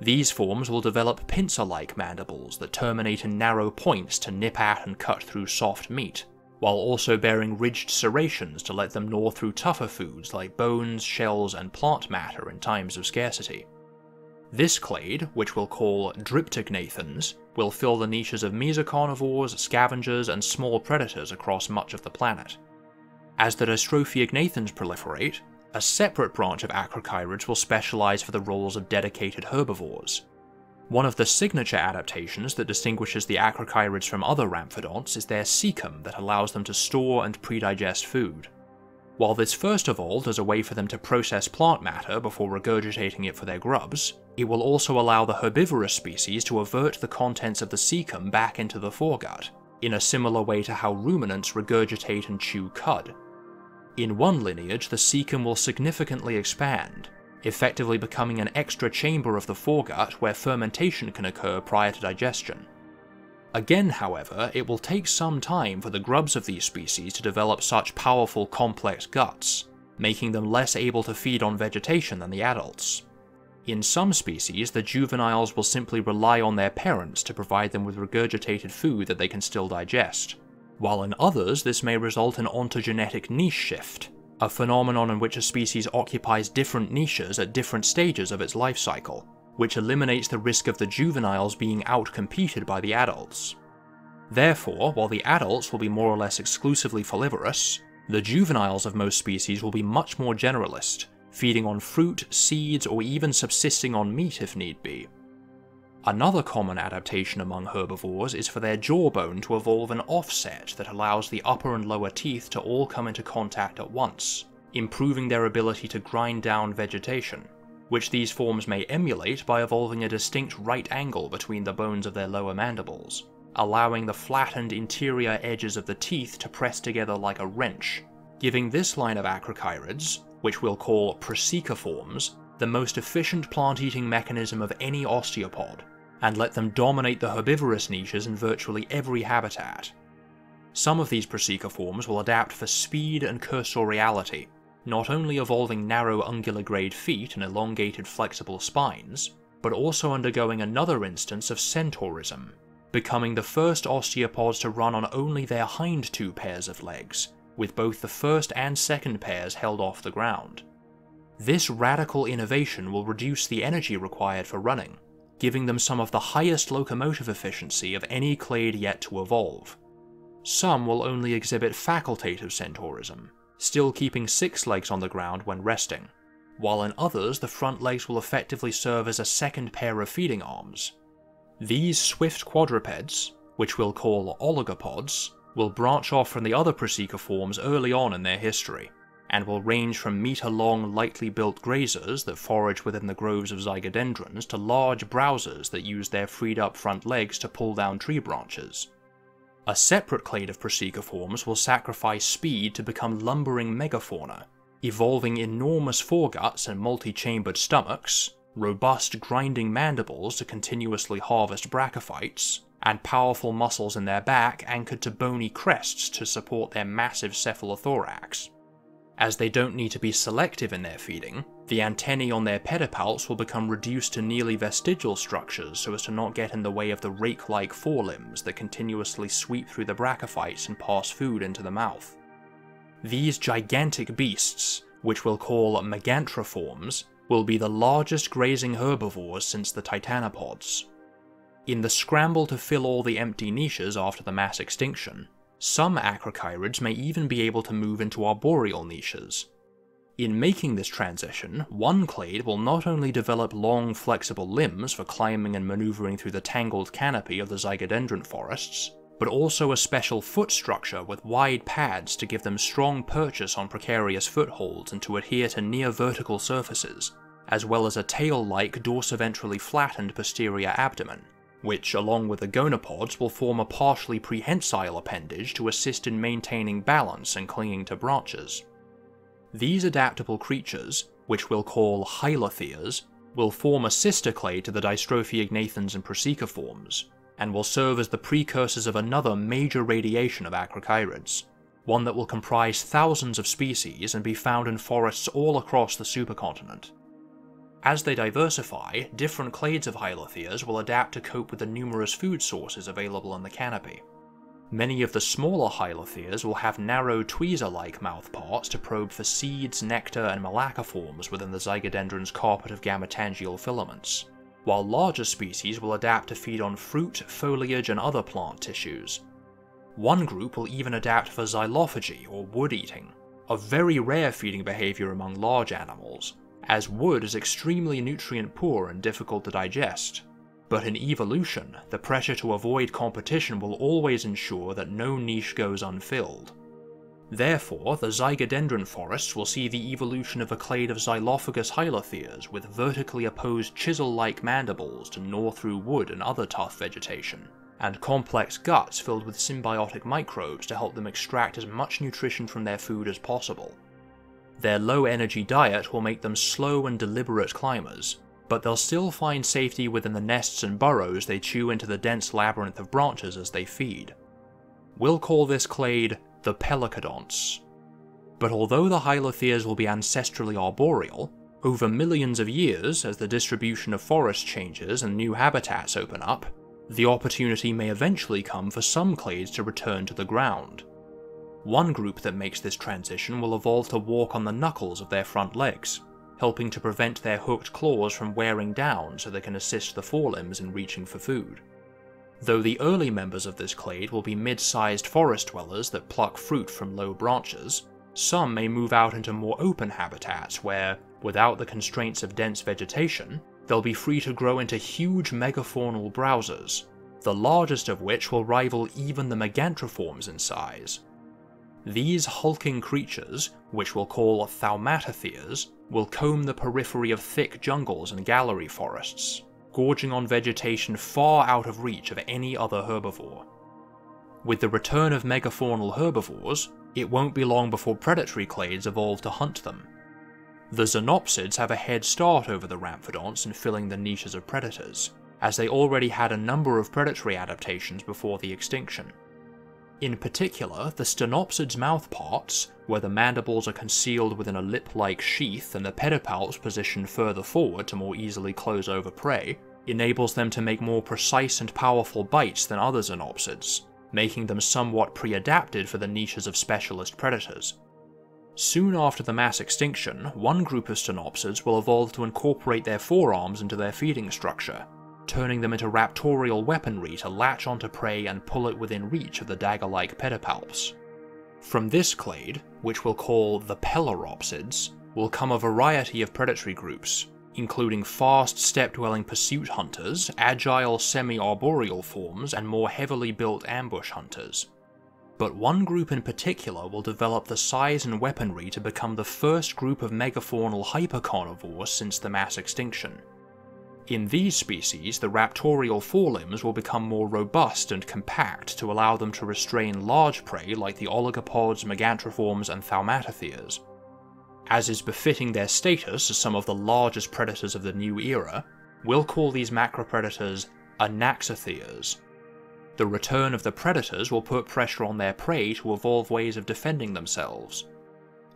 These forms will develop pincer-like mandibles that terminate in narrow points to nip at and cut through soft meat, while also bearing ridged serrations to let them gnaw through tougher foods like bones, shells, and plant matter in times of scarcity. This clade, which we'll call Dryptognathans, will fill the niches of mesocarnivores, scavengers, and small predators across much of the planet. As the Dystrophiognathans proliferate, a separate branch of acrochirids will specialize for the roles of dedicated herbivores. One of the signature adaptations that distinguishes the acrochirids from other ramphidonts is their cecum that allows them to store and predigest food. While this first of all does a way for them to process plant matter before regurgitating it for their grubs, it will also allow the herbivorous species to avert the contents of the cecum back into the foregut, in a similar way to how ruminants regurgitate and chew cud. In one lineage, the cecum will significantly expand, effectively becoming an extra chamber of the foregut where fermentation can occur prior to digestion. Again, however, it will take some time for the grubs of these species to develop such powerful complex guts, making them less able to feed on vegetation than the adults. In some species, the juveniles will simply rely on their parents to provide them with regurgitated food that they can still digest, while in others this may result in ontogenetic niche shift, a phenomenon in which a species occupies different niches at different stages of its life cycle, which eliminates the risk of the juveniles being outcompeted by the adults. Therefore, while the adults will be more or less exclusively folivorous, the juveniles of most species will be much more generalist, feeding on fruit, seeds, or even subsisting on meat if need be. Another common adaptation among herbivores is for their jawbone to evolve an offset that allows the upper and lower teeth to all come into contact at once, improving their ability to grind down vegetation, which these forms may emulate by evolving a distinct right angle between the bones of their lower mandibles, allowing the flattened interior edges of the teeth to press together like a wrench, giving this line of acrochirids, which we'll call proseciforms, the most efficient plant-eating mechanism of any osteopod, and let them dominate the herbivorous niches in virtually every habitat. Some of these proseciforms will adapt for speed and cursoriality, not only evolving narrow unguligrade feet and elongated flexible spines, but also undergoing another instance of centaurism, becoming the first osteopods to run on only their hind two pairs of legs, with both the first and second pairs held off the ground. This radical innovation will reduce the energy required for running, giving them some of the highest locomotive efficiency of any clade yet to evolve. Some will only exhibit facultative centaurism, still keeping six legs on the ground when resting, while in others the front legs will effectively serve as a second pair of feeding arms. These swift quadrupeds, which we'll call oligopods, will branch off from the other proseciforms early on in their history, and will range from meter-long, lightly built grazers that forage within the groves of zygodendrons to large browsers that use their freed-up front legs to pull down tree branches. A separate clade of proseciforms will sacrifice speed to become lumbering megafauna, evolving enormous foreguts and multi-chambered stomachs, robust grinding mandibles to continuously harvest brachyphytes, and powerful muscles in their back anchored to bony crests to support their massive cephalothorax. As they don't need to be selective in their feeding, the antennae on their pedipalps will become reduced to nearly vestigial structures so as to not get in the way of the rake-like forelimbs that continuously sweep through the brachyphytes and pass food into the mouth. These gigantic beasts, which we'll call megantiforms, will be the largest grazing herbivores since the titanopods. In the scramble to fill all the empty niches after the mass extinction, some acrochirids may even be able to move into arboreal niches, in making this transition, one clade will not only develop long, flexible limbs for climbing and maneuvering through the tangled canopy of the zygodendron forests, but also a special foot structure with wide pads to give them strong purchase on precarious footholds and to adhere to near vertical surfaces, as well as a tail-like dorsiventrally flattened posterior abdomen, which, along with the gonopods, will form a partially prehensile appendage to assist in maintaining balance and clinging to branches. These adaptable creatures, which we'll call hylotheres, will form a sister clade to the Dystrophiognathans and Proseciforms, and will serve as the precursors of another major radiation of acrochirids, one that will comprise thousands of species and be found in forests all across the supercontinent. As they diversify, different clades of hylotheres will adapt to cope with the numerous food sources available in the canopy. Many of the smaller hylotheres will have narrow tweezer-like mouthparts to probe for seeds, nectar, and malacoforms within the zygodendron's carpet of gametangial filaments, while larger species will adapt to feed on fruit, foliage, and other plant tissues. One group will even adapt for xylophagy or wood eating, a very rare feeding behavior among large animals, as wood is extremely nutrient poor and difficult to digest, but in evolution, the pressure to avoid competition will always ensure that no niche goes unfilled. Therefore, the zygodendron forests will see the evolution of a clade of Xylophagous hylotheres with vertically opposed chisel-like mandibles to gnaw through wood and other tough vegetation, and complex guts filled with symbiotic microbes to help them extract as much nutrition from their food as possible. Their low energy diet will make them slow and deliberate climbers, but they'll still find safety within the nests and burrows they chew into the dense labyrinth of branches as they feed. We'll call this clade the Pelycodonts. But although the Hylotheres will be ancestrally arboreal, over millions of years, as the distribution of forest changes and new habitats open up, the opportunity may eventually come for some clades to return to the ground. One group that makes this transition will evolve to walk on the knuckles of their front legs, helping to prevent their hooked claws from wearing down so they can assist the forelimbs in reaching for food. Though the early members of this clade will be mid-sized forest dwellers that pluck fruit from low branches, some may move out into more open habitats where, without the constraints of dense vegetation, they'll be free to grow into huge megafaunal browsers, the largest of which will rival even the megantiforms in size. These hulking creatures, which we'll call thaumatotheres, will comb the periphery of thick jungles and gallery forests, gorging on vegetation far out of reach of any other herbivore. With the return of megafaunal herbivores, it won't be long before predatory clades evolve to hunt them. The xenopsids have a head start over the ramphidonts in filling the niches of predators, as they already had a number of predatory adaptations before the extinction. In particular, the stenopsid's mouthparts, where the mandibles are concealed within a lip-like sheath and the pedipalps positioned further forward to more easily close over prey, enables them to make more precise and powerful bites than other xenopsids, making them somewhat pre-adapted for the niches of specialist predators. Soon after the mass extinction, one group of stenopsids will evolve to incorporate their forearms into their feeding structure, turning them into raptorial weaponry to latch onto prey and pull it within reach of the dagger-like pedipalps. From this clade, which we'll call the Peleropsids, will come a variety of predatory groups, including fast steppe-dwelling pursuit hunters, agile semi-arboreal forms, and more heavily built ambush hunters. But one group in particular will develop the size and weaponry to become the first group of megafaunal hypercarnivores since the mass extinction. In these species, the raptorial forelimbs will become more robust and compact to allow them to restrain large prey like the oligopods, megantiforms, and thaumatotheres. As is befitting their status as some of the largest predators of the new era, we'll call these macropredators anaxotheres. The return of the predators will put pressure on their prey to evolve ways of defending themselves.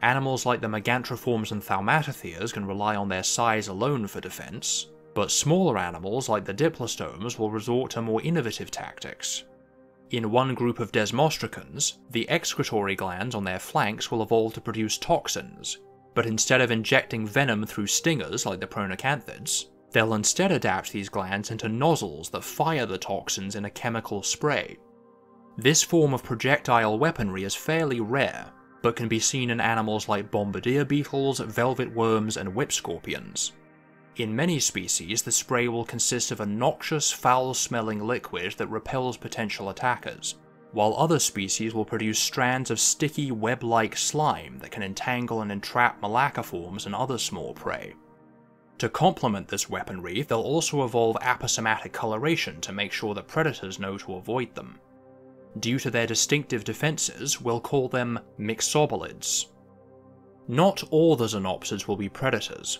Animals like the Megantiforms and Thaumatotheres can rely on their size alone for defense, but smaller animals like the Diplostomes will resort to more innovative tactics. In one group of Desmostricans, the excretory glands on their flanks will evolve to produce toxins, but instead of injecting venom through stingers like the Pronacanthids, they'll instead adapt these glands into nozzles that fire the toxins in a chemical spray. This form of projectile weaponry is fairly rare, but can be seen in animals like bombardier beetles, velvet worms, and whip scorpions. In many species, the spray will consist of a noxious, foul-smelling liquid that repels potential attackers, while other species will produce strands of sticky, web-like slime that can entangle and entrap malacoforms and other small prey. To complement this weaponry, they'll also evolve aposematic coloration to make sure that predators know to avoid them. Due to their distinctive defenses, we'll call them mixobolids. Not all the xenopsids will be predators,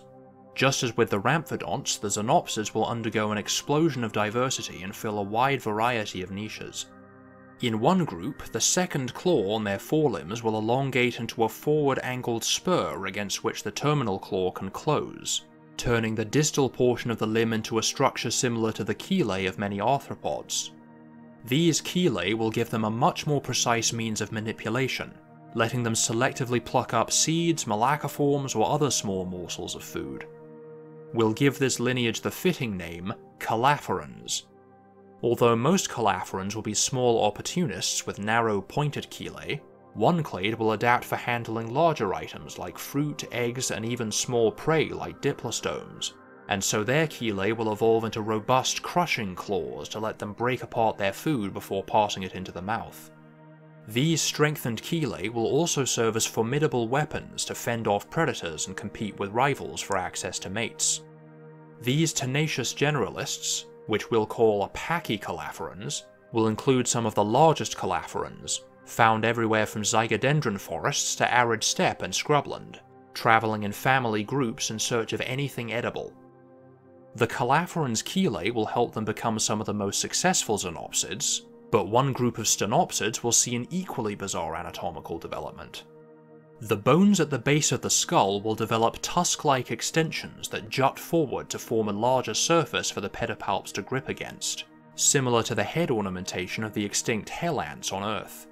just as with the Ramphidonts, the Xenopsids will undergo an explosion of diversity and fill a wide variety of niches. In one group, the second claw on their forelimbs will elongate into a forward-angled spur against which the terminal claw can close, turning the distal portion of the limb into a structure similar to the chelae of many arthropods. These chelae will give them a much more precise means of manipulation, letting them selectively pluck up seeds, malacoforms, or other small morsels of food we'll give this lineage the fitting name Calaphorans. Although most Calaphorans will be small opportunists with narrow pointed chelae, one clade will adapt for handling larger items like fruit, eggs, and even small prey like diplostomes, and so their chelae will evolve into robust crushing claws to let them break apart their food before passing it into the mouth. These strengthened chelae will also serve as formidable weapons to fend off predators and compete with rivals for access to mates. These tenacious generalists, which we'll call pachycalaphorans, will include some of the largest calaphorans, found everywhere from zygodendron forests to arid steppe and scrubland, travelling in family groups in search of anything edible. The calaphorans' chelae will help them become some of the most successful xenopsids, but one group of stenopsids will see an equally bizarre anatomical development. The bones at the base of the skull will develop tusk-like extensions that jut forward to form a larger surface for the pedipalps to grip against, similar to the head ornamentation of the extinct hell ants on Earth.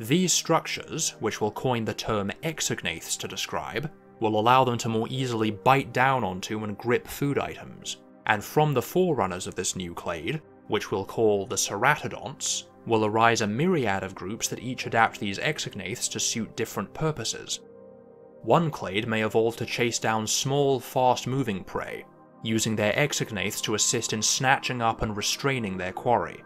These structures, which we'll coin the term exognaths to describe, will allow them to more easily bite down onto and grip food items, and from the forerunners of this new clade, which we'll call the ceratodonts, will arise a myriad of groups that each adapt these exognaths to suit different purposes. One clade may evolve to chase down small, fast-moving prey, using their exognaths to assist in snatching up and restraining their quarry.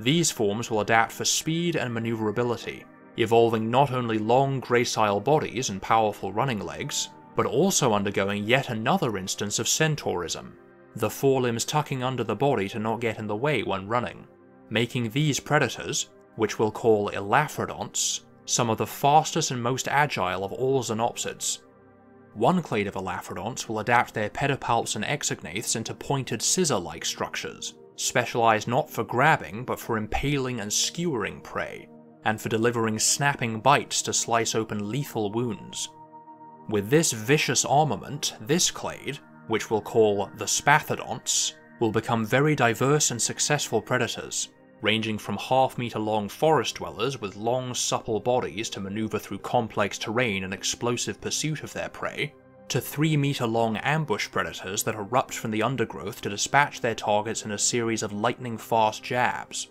These forms will adapt for speed and maneuverability, evolving not only long, gracile bodies and powerful running legs, but also undergoing yet another instance of centaurism, the forelimbs tucking under the body to not get in the way when running, making these predators, which we'll call Elaphrodonts, some of the fastest and most agile of all xenopsids. One clade of Elaphrodonts will adapt their pedipalps and exognaths into pointed scissor-like structures, specialized not for grabbing but for impaling and skewering prey, and for delivering snapping bites to slice open lethal wounds. With this vicious armament, this clade, which we'll call the Spathodonts, will become very diverse and successful predators, ranging from half-meter long forest dwellers with long, supple bodies to maneuver through complex terrain in explosive pursuit of their prey, to 3 meter long ambush predators that erupt from the undergrowth to dispatch their targets in a series of lightning fast jabs.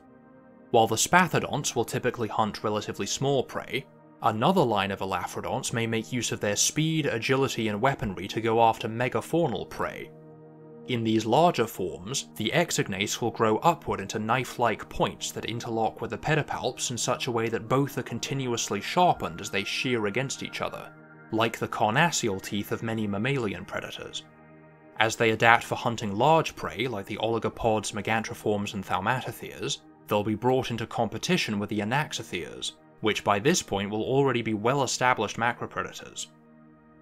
While the Spathodonts will typically hunt relatively small prey, Another line of Elaphrodonts may make use of their speed, agility, and weaponry to go after megafaunal prey. In these larger forms, the exognaths will grow upward into knife-like points that interlock with the pedipalps in such a way that both are continuously sharpened as they shear against each other, like the carnassial teeth of many mammalian predators. As they adapt for hunting large prey like the oligopods, megantiforms, and thaumatotheres, they'll be brought into competition with the anaxotheres, which by this point will already be well-established macropredators.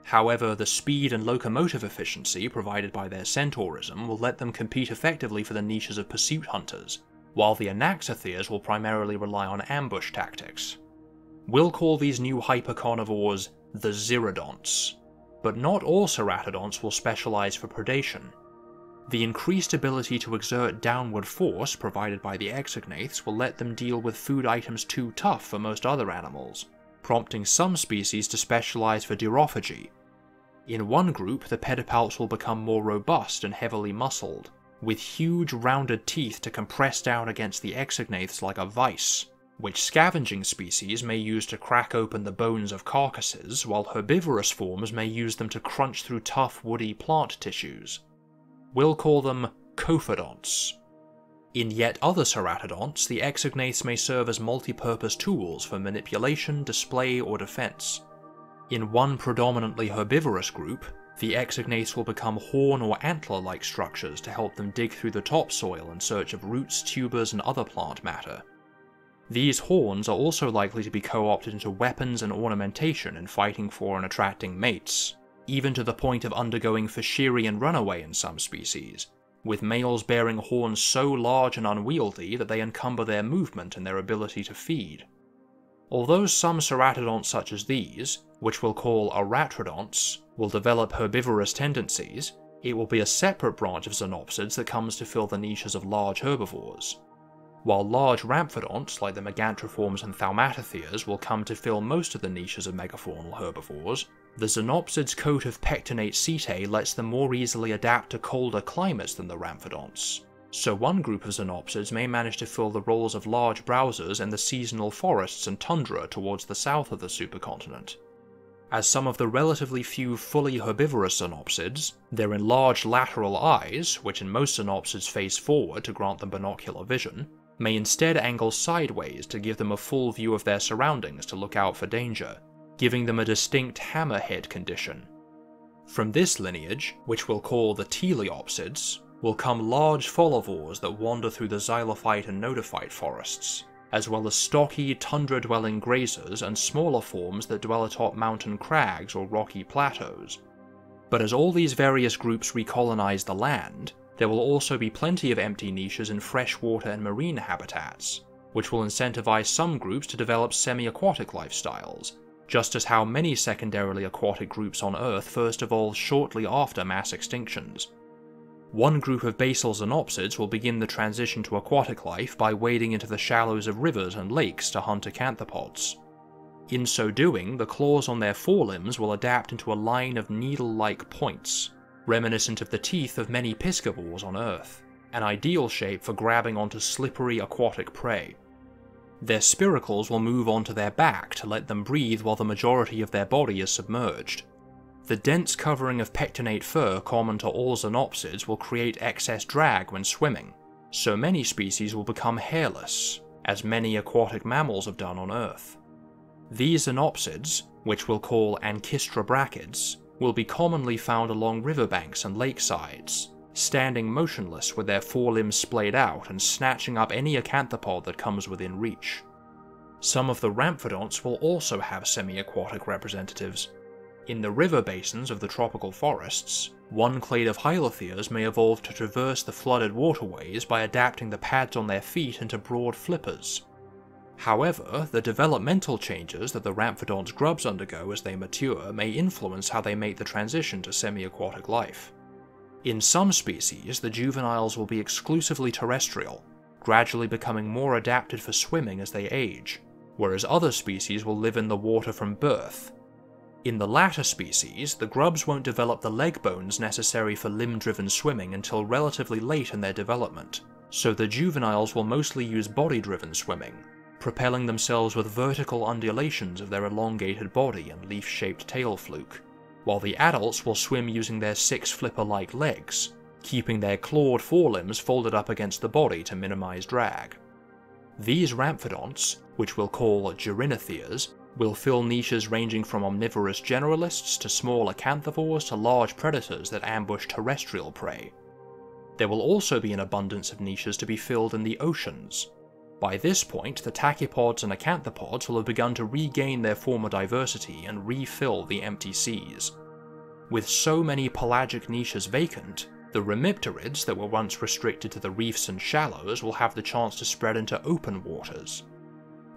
However, the speed and locomotive efficiency provided by their centaurism will let them compete effectively for the niches of pursuit hunters, while the Anaxotheres will primarily rely on ambush tactics. We'll call these new hypercarnivores the Zirridonts, but not all ceratodonts will specialize for predation. The increased ability to exert downward force provided by the exognaths will let them deal with food items too tough for most other animals, prompting some species to specialize for durophagy. In one group, the pedipalps will become more robust and heavily muscled, with huge rounded teeth to compress down against the exognaths like a vice, which scavenging species may use to crack open the bones of carcasses, while herbivorous forms may use them to crunch through tough woody plant tissues. We'll call them Cophodonts. In yet other ceratodonts, the exognaths may serve as multi-purpose tools for manipulation, display, or defense. In one predominantly herbivorous group, the exognaths will become horn or antler-like structures to help them dig through the topsoil in search of roots, tubers, and other plant matter. These horns are also likely to be co-opted into weapons and ornamentation in fighting for and attracting mates, even to the point of undergoing Fisherian runaway in some species, with males bearing horns so large and unwieldy that they encumber their movement and their ability to feed. Although some ceratodonts such as these, which we'll call aratrodonts, will develop herbivorous tendencies, it will be a separate branch of xenopsids that comes to fill the niches of large herbivores. While large ramphidonts like the megantiforms and thaumatotheres will come to fill most of the niches of megafaunal herbivores, the xenopsid's coat of pectinate setae lets them more easily adapt to colder climates than the ramphidonts, so one group of xenopsids may manage to fill the roles of large browsers in the seasonal forests and tundra towards the south of the supercontinent. As some of the relatively few fully herbivorous xenopsids, their enlarged lateral eyes, which in most xenopsids face forward to grant them binocular vision, may instead angle sideways to give them a full view of their surroundings to look out for danger, giving them a distinct hammerhead condition. From this lineage, which we'll call the teleopsids, will come large folivores that wander through the xylophyte and notophyte forests, as well as stocky, tundra-dwelling grazers and smaller forms that dwell atop mountain crags or rocky plateaus. But as all these various groups recolonize the land, there will also be plenty of empty niches in freshwater and marine habitats, which will incentivize some groups to develop semi-aquatic lifestyles, just as how many secondarily aquatic groups on Earth first evolved shortly after mass extinctions. One group of basal xenopsids will begin the transition to aquatic life by wading into the shallows of rivers and lakes to hunt acanthopods. In so doing, the claws on their forelimbs will adapt into a line of needle-like points, reminiscent of the teeth of many piscivores on Earth, an ideal shape for grabbing onto slippery aquatic prey. Their spiracles will move onto their back to let them breathe while the majority of their body is submerged. The dense covering of pectinate fur common to all xenopsids will create excess drag when swimming, so many species will become hairless, as many aquatic mammals have done on Earth. These xenopsids, which we'll call Anchistrabrachids, will be commonly found along riverbanks and lakesides, standing motionless with their forelimbs splayed out and snatching up any acanthopod that comes within reach. Some of the ramphidonts will also have semi-aquatic representatives. In the river basins of the tropical forests, one clade of hylotheres may evolve to traverse the flooded waterways by adapting the pads on their feet into broad flippers. However, the developmental changes that the ramphidonts grubs undergo as they mature may influence how they make the transition to semi-aquatic life. In some species, the juveniles will be exclusively terrestrial, gradually becoming more adapted for swimming as they age, whereas other species will live in the water from birth. In the latter species, the grubs won't develop the leg bones necessary for limb-driven swimming until relatively late in their development, so the juveniles will mostly use body-driven swimming, propelling themselves with vertical undulations of their elongated body and leaf-shaped tail fluke while the adults will swim using their six flipper-like legs, keeping their clawed forelimbs folded up against the body to minimize drag. These ramphidonts, which we'll call Gerinotheres, will fill niches ranging from omnivorous generalists to small acanthophores to large predators that ambush terrestrial prey. There will also be an abundance of niches to be filled in the oceans, by this point, the tachypods and acanthopods will have begun to regain their former diversity and refill the empty seas. With so many pelagic niches vacant, The remipterids that were once restricted to the reefs and shallows will have the chance to spread into open waters.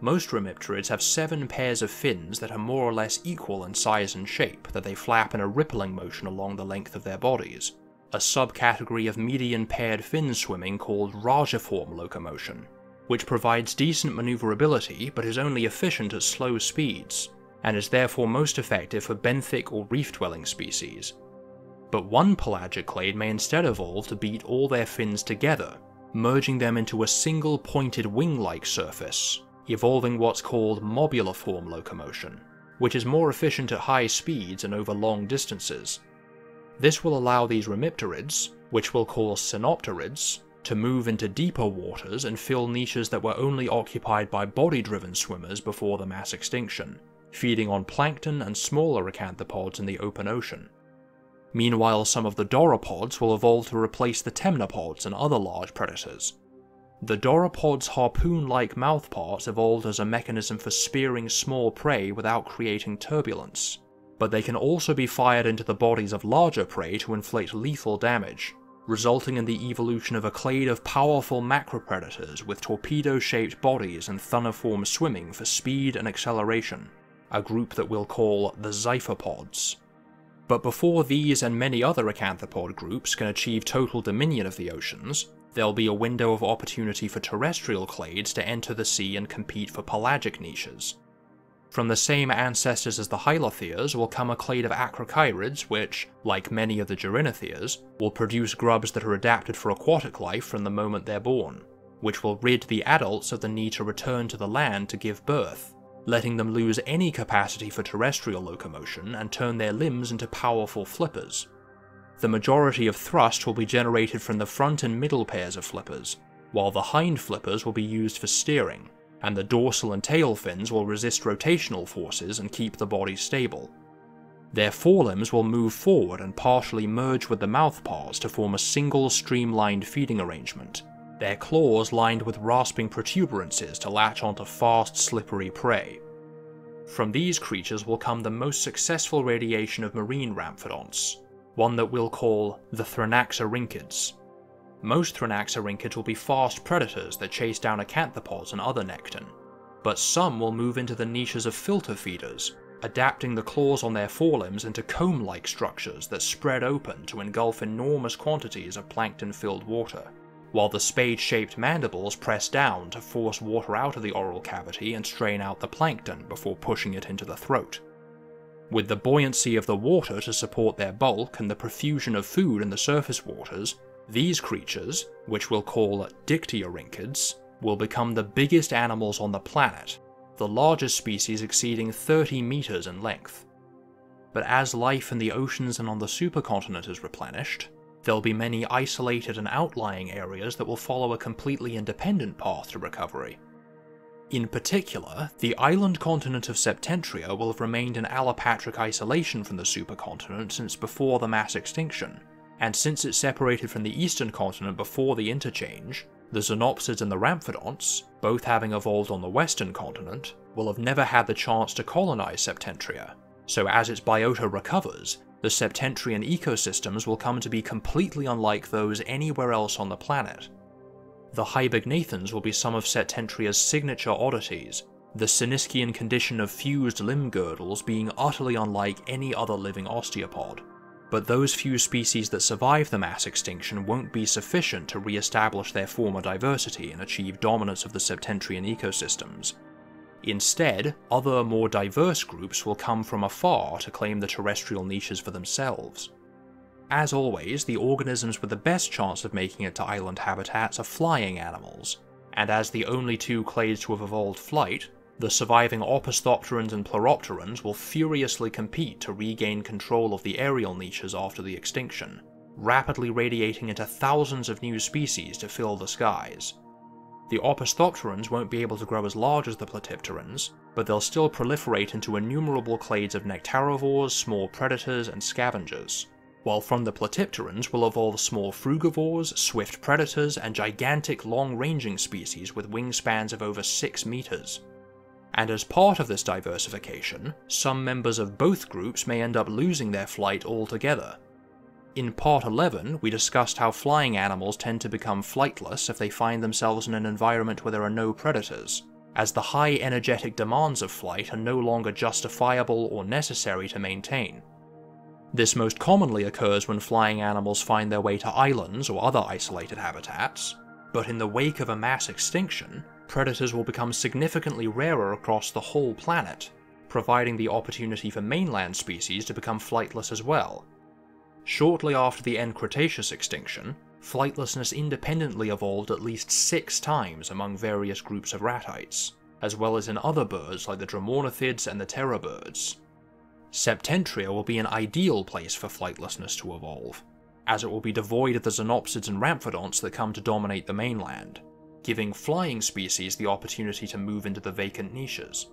Most remipterids have seven pairs of fins that are more or less equal in size and shape that they flap in a rippling motion along the length of their bodies, a subcategory of median paired fin swimming called rajiform locomotion, which provides decent maneuverability but is only efficient at slow speeds, and is therefore most effective for benthic or reef-dwelling species. But one pelagic clade may instead evolve to beat all their fins together, merging them into a single pointed wing-like surface, evolving what's called mobuliform locomotion, which is more efficient at high speeds and over long distances. This will allow these remipterids, which we'll call synopterids, to move into deeper waters and fill niches that were only occupied by body-driven swimmers before the mass extinction, feeding on plankton and smaller acanthopods in the open ocean. Meanwhile, some of the doropods will evolve to replace the temnopods and other large predators. The doropod's harpoon-like mouthparts evolved as a mechanism for spearing small prey without creating turbulence, but they can also be fired into the bodies of larger prey to inflict lethal damage, resulting in the evolution of a clade of powerful macropredators with torpedo-shaped bodies and thunniform swimming for speed and acceleration a group that we'll call the Xiphopods. But before these and many other acanthopod groups can achieve total dominion of the oceans, there'll be a window of opportunity for terrestrial clades to enter the sea and compete for pelagic niches. From the same ancestors as the Hylotheres will come a clade of acrochirids which, like many of the Gyrinotheres, will produce grubs that are adapted for aquatic life from the moment they're born, which will rid the adults of the need to return to the land to give birth, letting them lose any capacity for terrestrial locomotion and turn their limbs into powerful flippers. The majority of thrust will be generated from the front and middle pairs of flippers, while the hind flippers will be used for steering, and the dorsal and tail fins will resist rotational forces and keep the body stable. Their forelimbs will move forward and partially merge with the mouthparts to form a single streamlined feeding arrangement, their claws lined with rasping protuberances to latch onto fast, slippery prey. From these creatures will come the most successful radiation of marine ramphidonts, one that we'll call the Thrinaxorhynchids. Most Thrinaxorhynchids will be fast predators that chase down acanthopods and other nekton, but some will move into the niches of filter feeders, adapting the claws on their forelimbs into comb-like structures that spread open to engulf enormous quantities of plankton-filled water while the spade-shaped mandibles press down to force water out of the oral cavity and strain out the plankton before pushing it into the throat. With the buoyancy of the water to support their bulk and the profusion of food in the surface waters, these creatures, which we'll call dictyorhynchids, will become the biggest animals on the planet, the largest species exceeding 30 meters in length. But as life in the oceans and on the supercontinent is replenished, there'll be many isolated and outlying areas that will follow a completely independent path to recovery. In particular, the island continent of Septentria will have remained in allopatric isolation from the supercontinent since before the mass extinction, and since it separated from the eastern continent before the interchange, the Xenopsids and the Ramphidonts, both having evolved on the western continent, will have never had the chance to colonize Septentria, so as its biota recovers, the Septentrian ecosystems will come to be completely unlike those anywhere else on the planet. The Hybignathans will be some of Septentria's signature oddities, the Siniskian condition of fused limb girdles being utterly unlike any other living osteopod. But those few species that survive the mass extinction won't be sufficient to re-establish their former diversity and achieve dominance of the Septentrian ecosystems, Instead, other more diverse groups will come from afar to claim the terrestrial niches for themselves. As always, the organisms with the best chance of making it to island habitats are flying animals, and as the only two clades to have evolved flight, the surviving Opisthophorans and Platypterans will furiously compete to regain control of the aerial niches after the extinction, rapidly radiating into thousands of new species to fill the skies. The Opisthophorans won't be able to grow as large as the Platypterans, but they'll still proliferate into innumerable clades of nectarivores, small predators, and scavengers, while from the Platypterans will evolve small frugivores, swift predators, and gigantic long-ranging species with wingspans of over 6 meters. And as part of this diversification, some members of both groups may end up losing their flight altogether. In part 11, we discussed how flying animals tend to become flightless if they find themselves in an environment where there are no predators, as the high energetic demands of flight are no longer justifiable or necessary to maintain. This most commonly occurs when flying animals find their way to islands or other isolated habitats, but in the wake of a mass extinction, predators will become significantly rarer across the whole planet, providing the opportunity for mainland species to become flightless as well. Shortly after the end Cretaceous extinction, flightlessness independently evolved at least six times among various groups of ratites, as well as in other birds like the Dromornithids and the terror birds. Septentria will be an ideal place for flightlessness to evolve, as it will be devoid of the xenopsids and ramphidonts that come to dominate the mainland, giving flying species the opportunity to move into the vacant niches.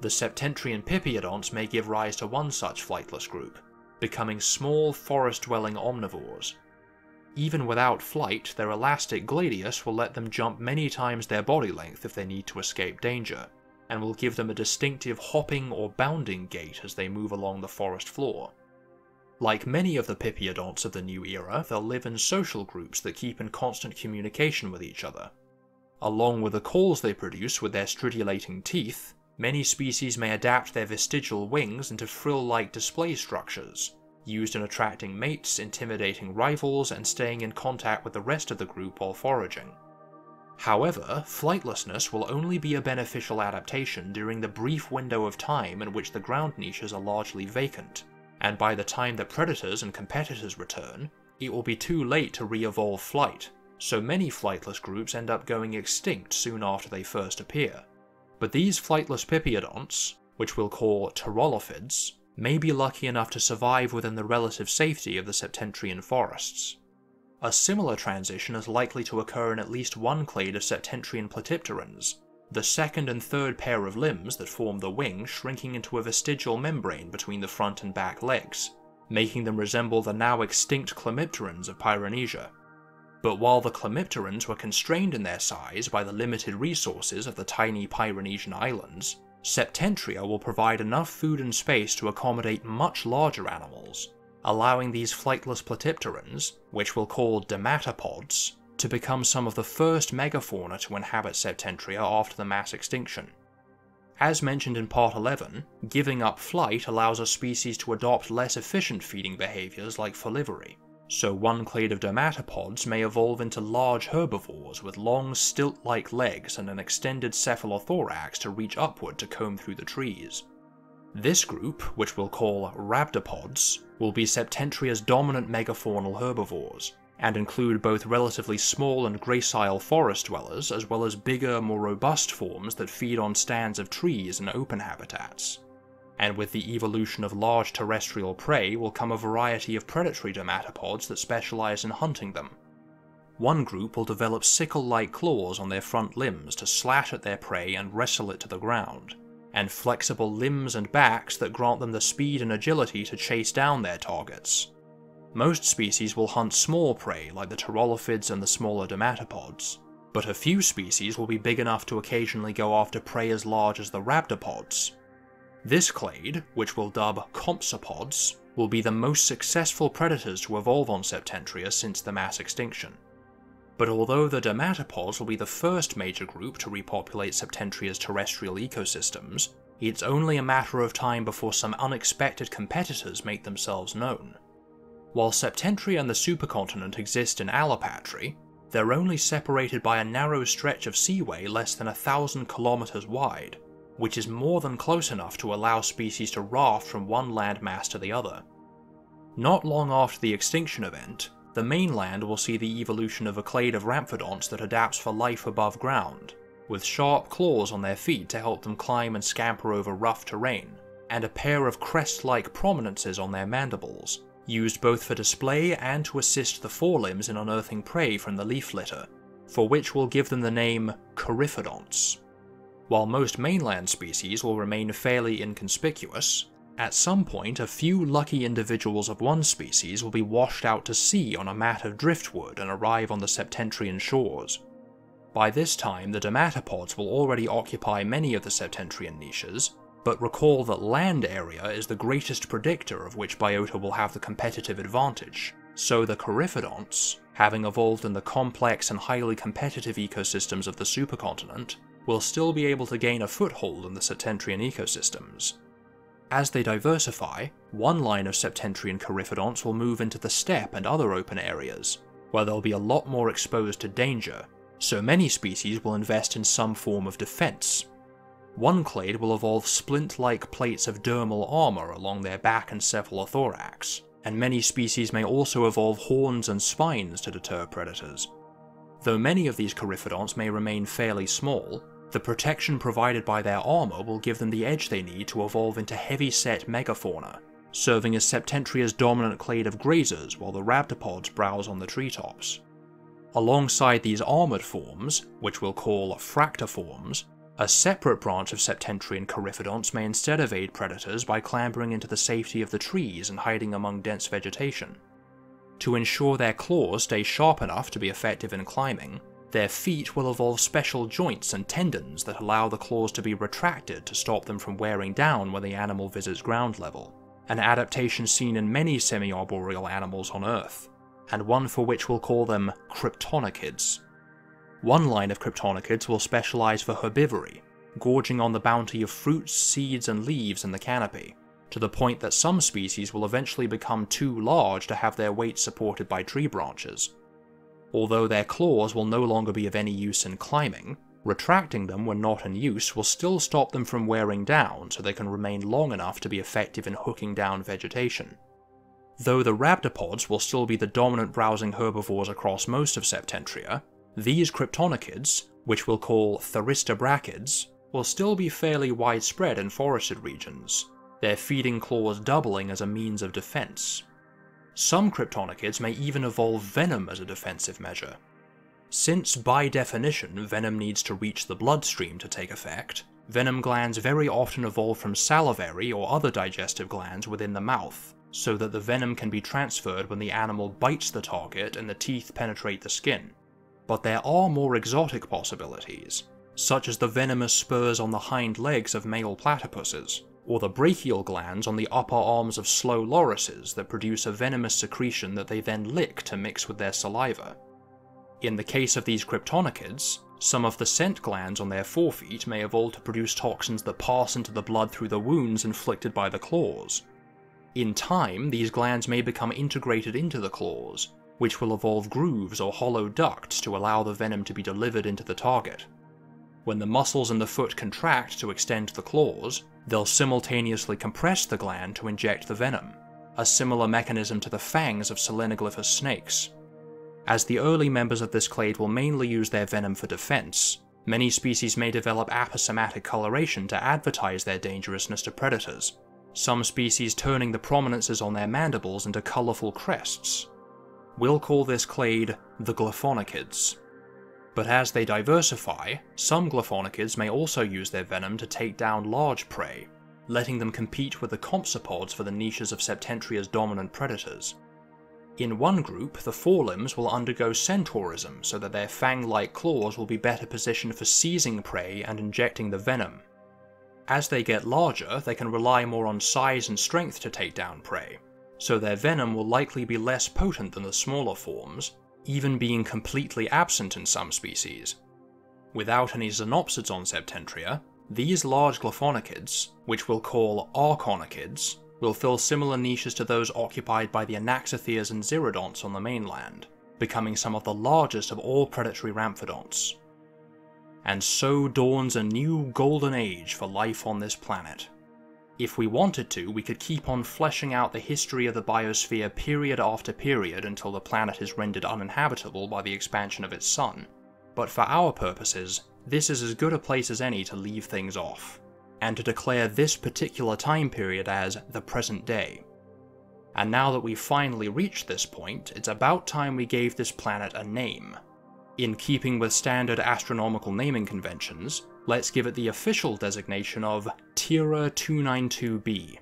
The Septentrian pipiodonts may give rise to one such flightless group, becoming small forest-dwelling omnivores. Even without flight, their elastic gladius will let them jump many times their body length if they need to escape danger, and will give them a distinctive hopping or bounding gait as they move along the forest floor. Like many of the pipiodonts of the new era, they'll live in social groups that keep in constant communication with each other. Along with the calls they produce with their stridulating teeth, many species may adapt their vestigial wings into frill-like display structures, used in attracting mates, intimidating rivals, and staying in contact with the rest of the group while foraging. However, flightlessness will only be a beneficial adaptation during the brief window of time in which the ground niches are largely vacant, and by the time that predators and competitors return, it will be too late to re-evolve flight, so many flightless groups end up going extinct soon after they first appear. But these flightless pipiodonts, which we'll call pterolophids, may be lucky enough to survive within the relative safety of the Septentrian forests. A similar transition is likely to occur in at least one clade of Septentrian platypterans, the second and third pair of limbs that form the wing shrinking into a vestigial membrane between the front and back legs, making them resemble the now extinct chlamypterans of Pyronesia. But while the chlamypterans were constrained in their size by the limited resources of the tiny Pyronesian islands, Septentria will provide enough food and space to accommodate much larger animals, allowing these flightless platypterans, which we'll call dermatopods, to become some of the first megafauna to inhabit Septentria after the mass extinction. As mentioned in part 11, giving up flight allows a species to adopt less efficient feeding behaviors like folivory, so one clade of dermatopods may evolve into large herbivores with long stilt-like legs and an extended cephalothorax to reach upward to comb through the trees. This group, which we'll call rhabdopods, will be Septentria's dominant megafaunal herbivores, and include both relatively small and gracile forest dwellers as well as bigger, more robust forms that feed on stands of trees and open habitats and with the evolution of large terrestrial prey will come a variety of predatory dermatopods that specialize in hunting them. One group will develop sickle-like claws on their front limbs to slash at their prey and wrestle it to the ground, and flexible limbs and backs that grant them the speed and agility to chase down their targets. Most species will hunt small prey like the pterolophids and the smaller dermatopods, but a few species will be big enough to occasionally go after prey as large as the rhabdopods, this clade, which we'll dub compsopods, will be the most successful predators to evolve on Septentria since the mass extinction. But although the dermatopods will be the first major group to repopulate Septentria's terrestrial ecosystems, it's only a matter of time before some unexpected competitors make themselves known. While Septentria and the supercontinent exist in allopatry, they're only separated by a narrow stretch of seaway less than a thousand kilometers wide, which is more than close enough to allow species to raft from one landmass to the other. Not long after the extinction event, the mainland will see the evolution of a clade of ramphidonts that adapts for life above ground, with sharp claws on their feet to help them climb and scamper over rough terrain, and a pair of crest-like prominences on their mandibles, used both for display and to assist the forelimbs in unearthing prey from the leaf litter, for which we'll give them the name Coryphodonts. While most mainland species will remain fairly inconspicuous, at some point a few lucky individuals of one species will be washed out to sea on a mat of driftwood and arrive on the Septentrian shores. By this time the dermatopods will already occupy many of the Septentrian niches, but recall that land area is the greatest predictor of which biota will have the competitive advantage, so the Coryphodonts, having evolved in the complex and highly competitive ecosystems of the supercontinent, will still be able to gain a foothold in the Septentrian ecosystems. As they diversify, one line of Septentrian Coryphodonts will move into the steppe and other open areas, where they'll be a lot more exposed to danger, so many species will invest in some form of defense. One clade will evolve splint-like plates of dermal armor along their back and cephalothorax, and many species may also evolve horns and spines to deter predators. Though many of these Coryphodonts may remain fairly small, the protection provided by their armor will give them the edge they need to evolve into heavy-set megafauna, serving as Septentria's dominant clade of grazers while the rhabdopods browse on the treetops. Alongside these armoured forms, which we'll call fractiforms, a separate branch of Septentrian Coryphodonts may instead evade predators by clambering into the safety of the trees and hiding among dense vegetation. To ensure their claws stay sharp enough to be effective in climbing, their feet will evolve special joints and tendons that allow the claws to be retracted to stop them from wearing down when the animal visits ground level, an adaptation seen in many semi-arboreal animals on Earth, and one for which we'll call them cryptonichids. One line of cryptonichids will specialize for herbivory, gorging on the bounty of fruits, seeds, and leaves in the canopy, to the point that some species will eventually become too large to have their weight supported by tree branches, Although their claws will no longer be of any use in climbing, retracting them when not in use will still stop them from wearing down so they can remain long enough to be effective in hooking down vegetation. Though the rhabdopods will still be the dominant browsing herbivores across most of Septentria, these cryptonichids, which we'll call theristobrachids, will still be fairly widespread in forested regions, their feeding claws doubling as a means of defense. Some cryptonichids may even evolve venom as a defensive measure. Since by definition venom needs to reach the bloodstream to take effect, venom glands very often evolve from salivary or other digestive glands within the mouth, so that the venom can be transferred when the animal bites the target and the teeth penetrate the skin. But there are more exotic possibilities, such as the venomous spurs on the hind legs of male platypuses, or the brachial glands on the upper arms of slow lorises that produce a venomous secretion that they then lick to mix with their saliva. In the case of these cryptonichids, some of the scent glands on their forefeet may evolve to produce toxins that pass into the blood through the wounds inflicted by the claws. In time, these glands may become integrated into the claws, which will evolve grooves or hollow ducts to allow the venom to be delivered into the target. When the muscles in the foot contract to extend the claws, They'll simultaneously compress the gland to inject the venom, a similar mechanism to the fangs of Solenoglyphous snakes. As the early members of this clade will mainly use their venom for defense, many species may develop aposematic coloration to advertise their dangerousness to predators, some species turning the prominences on their mandibles into colourful crests. We'll call this clade the Glyphonichids. But as they diversify, some glyphonichids may also use their venom to take down large prey, letting them compete with the compsopods for the niches of Septentria's dominant predators. In one group, the forelimbs will undergo centaurism so that their fang-like claws will be better positioned for seizing prey and injecting the venom. As they get larger, they can rely more on size and strength to take down prey, so their venom will likely be less potent than the smaller forms, even being completely absent in some species. Without any xenopsids on Septentria, these large glyphonichids, which we'll call archonichids, will fill similar niches to those occupied by the anaxathias and xerodonts on the mainland, becoming some of the largest of all predatory ramphidonts. And so dawns a new golden age for life on this planet. If we wanted to, we could keep on fleshing out the history of the biosphere period after period until the planet is rendered uninhabitable by the expansion of its sun. But for our purposes, this is as good a place as any to leave things off, and to declare this particular time period as the present day. And now that we've finally reached this point, it's about time we gave this planet a name. In keeping with standard astronomical naming conventions, let's give it the official designation of Tira 292b.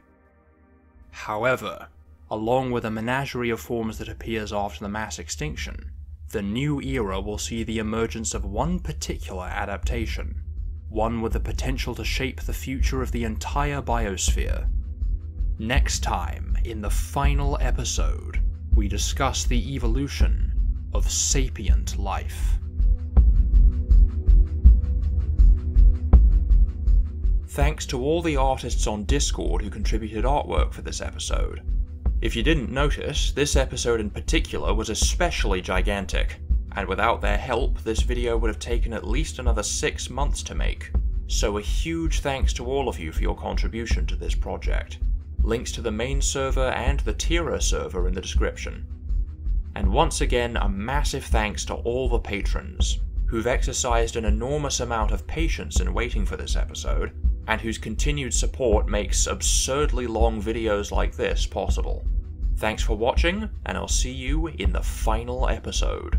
However, along with a menagerie of forms that appears after the mass extinction, the new era will see the emergence of one particular adaptation, one with the potential to shape the future of the entire biosphere. Next time, in the final episode, we discuss the evolution of sapient life. Thanks to all the artists on Discord who contributed artwork for this episode. If you didn't notice, this episode in particular was especially gigantic, and without their help, this video would have taken at least another 6 months to make. So a huge thanks to all of you for your contribution to this project. Links to the main server and the Tira server in the description. And once again, a massive thanks to all the patrons, who've exercised an enormous amount of patience in waiting for this episode, and whose continued support makes absurdly long videos like this possible. Thanks for watching, and I'll see you in the final episode.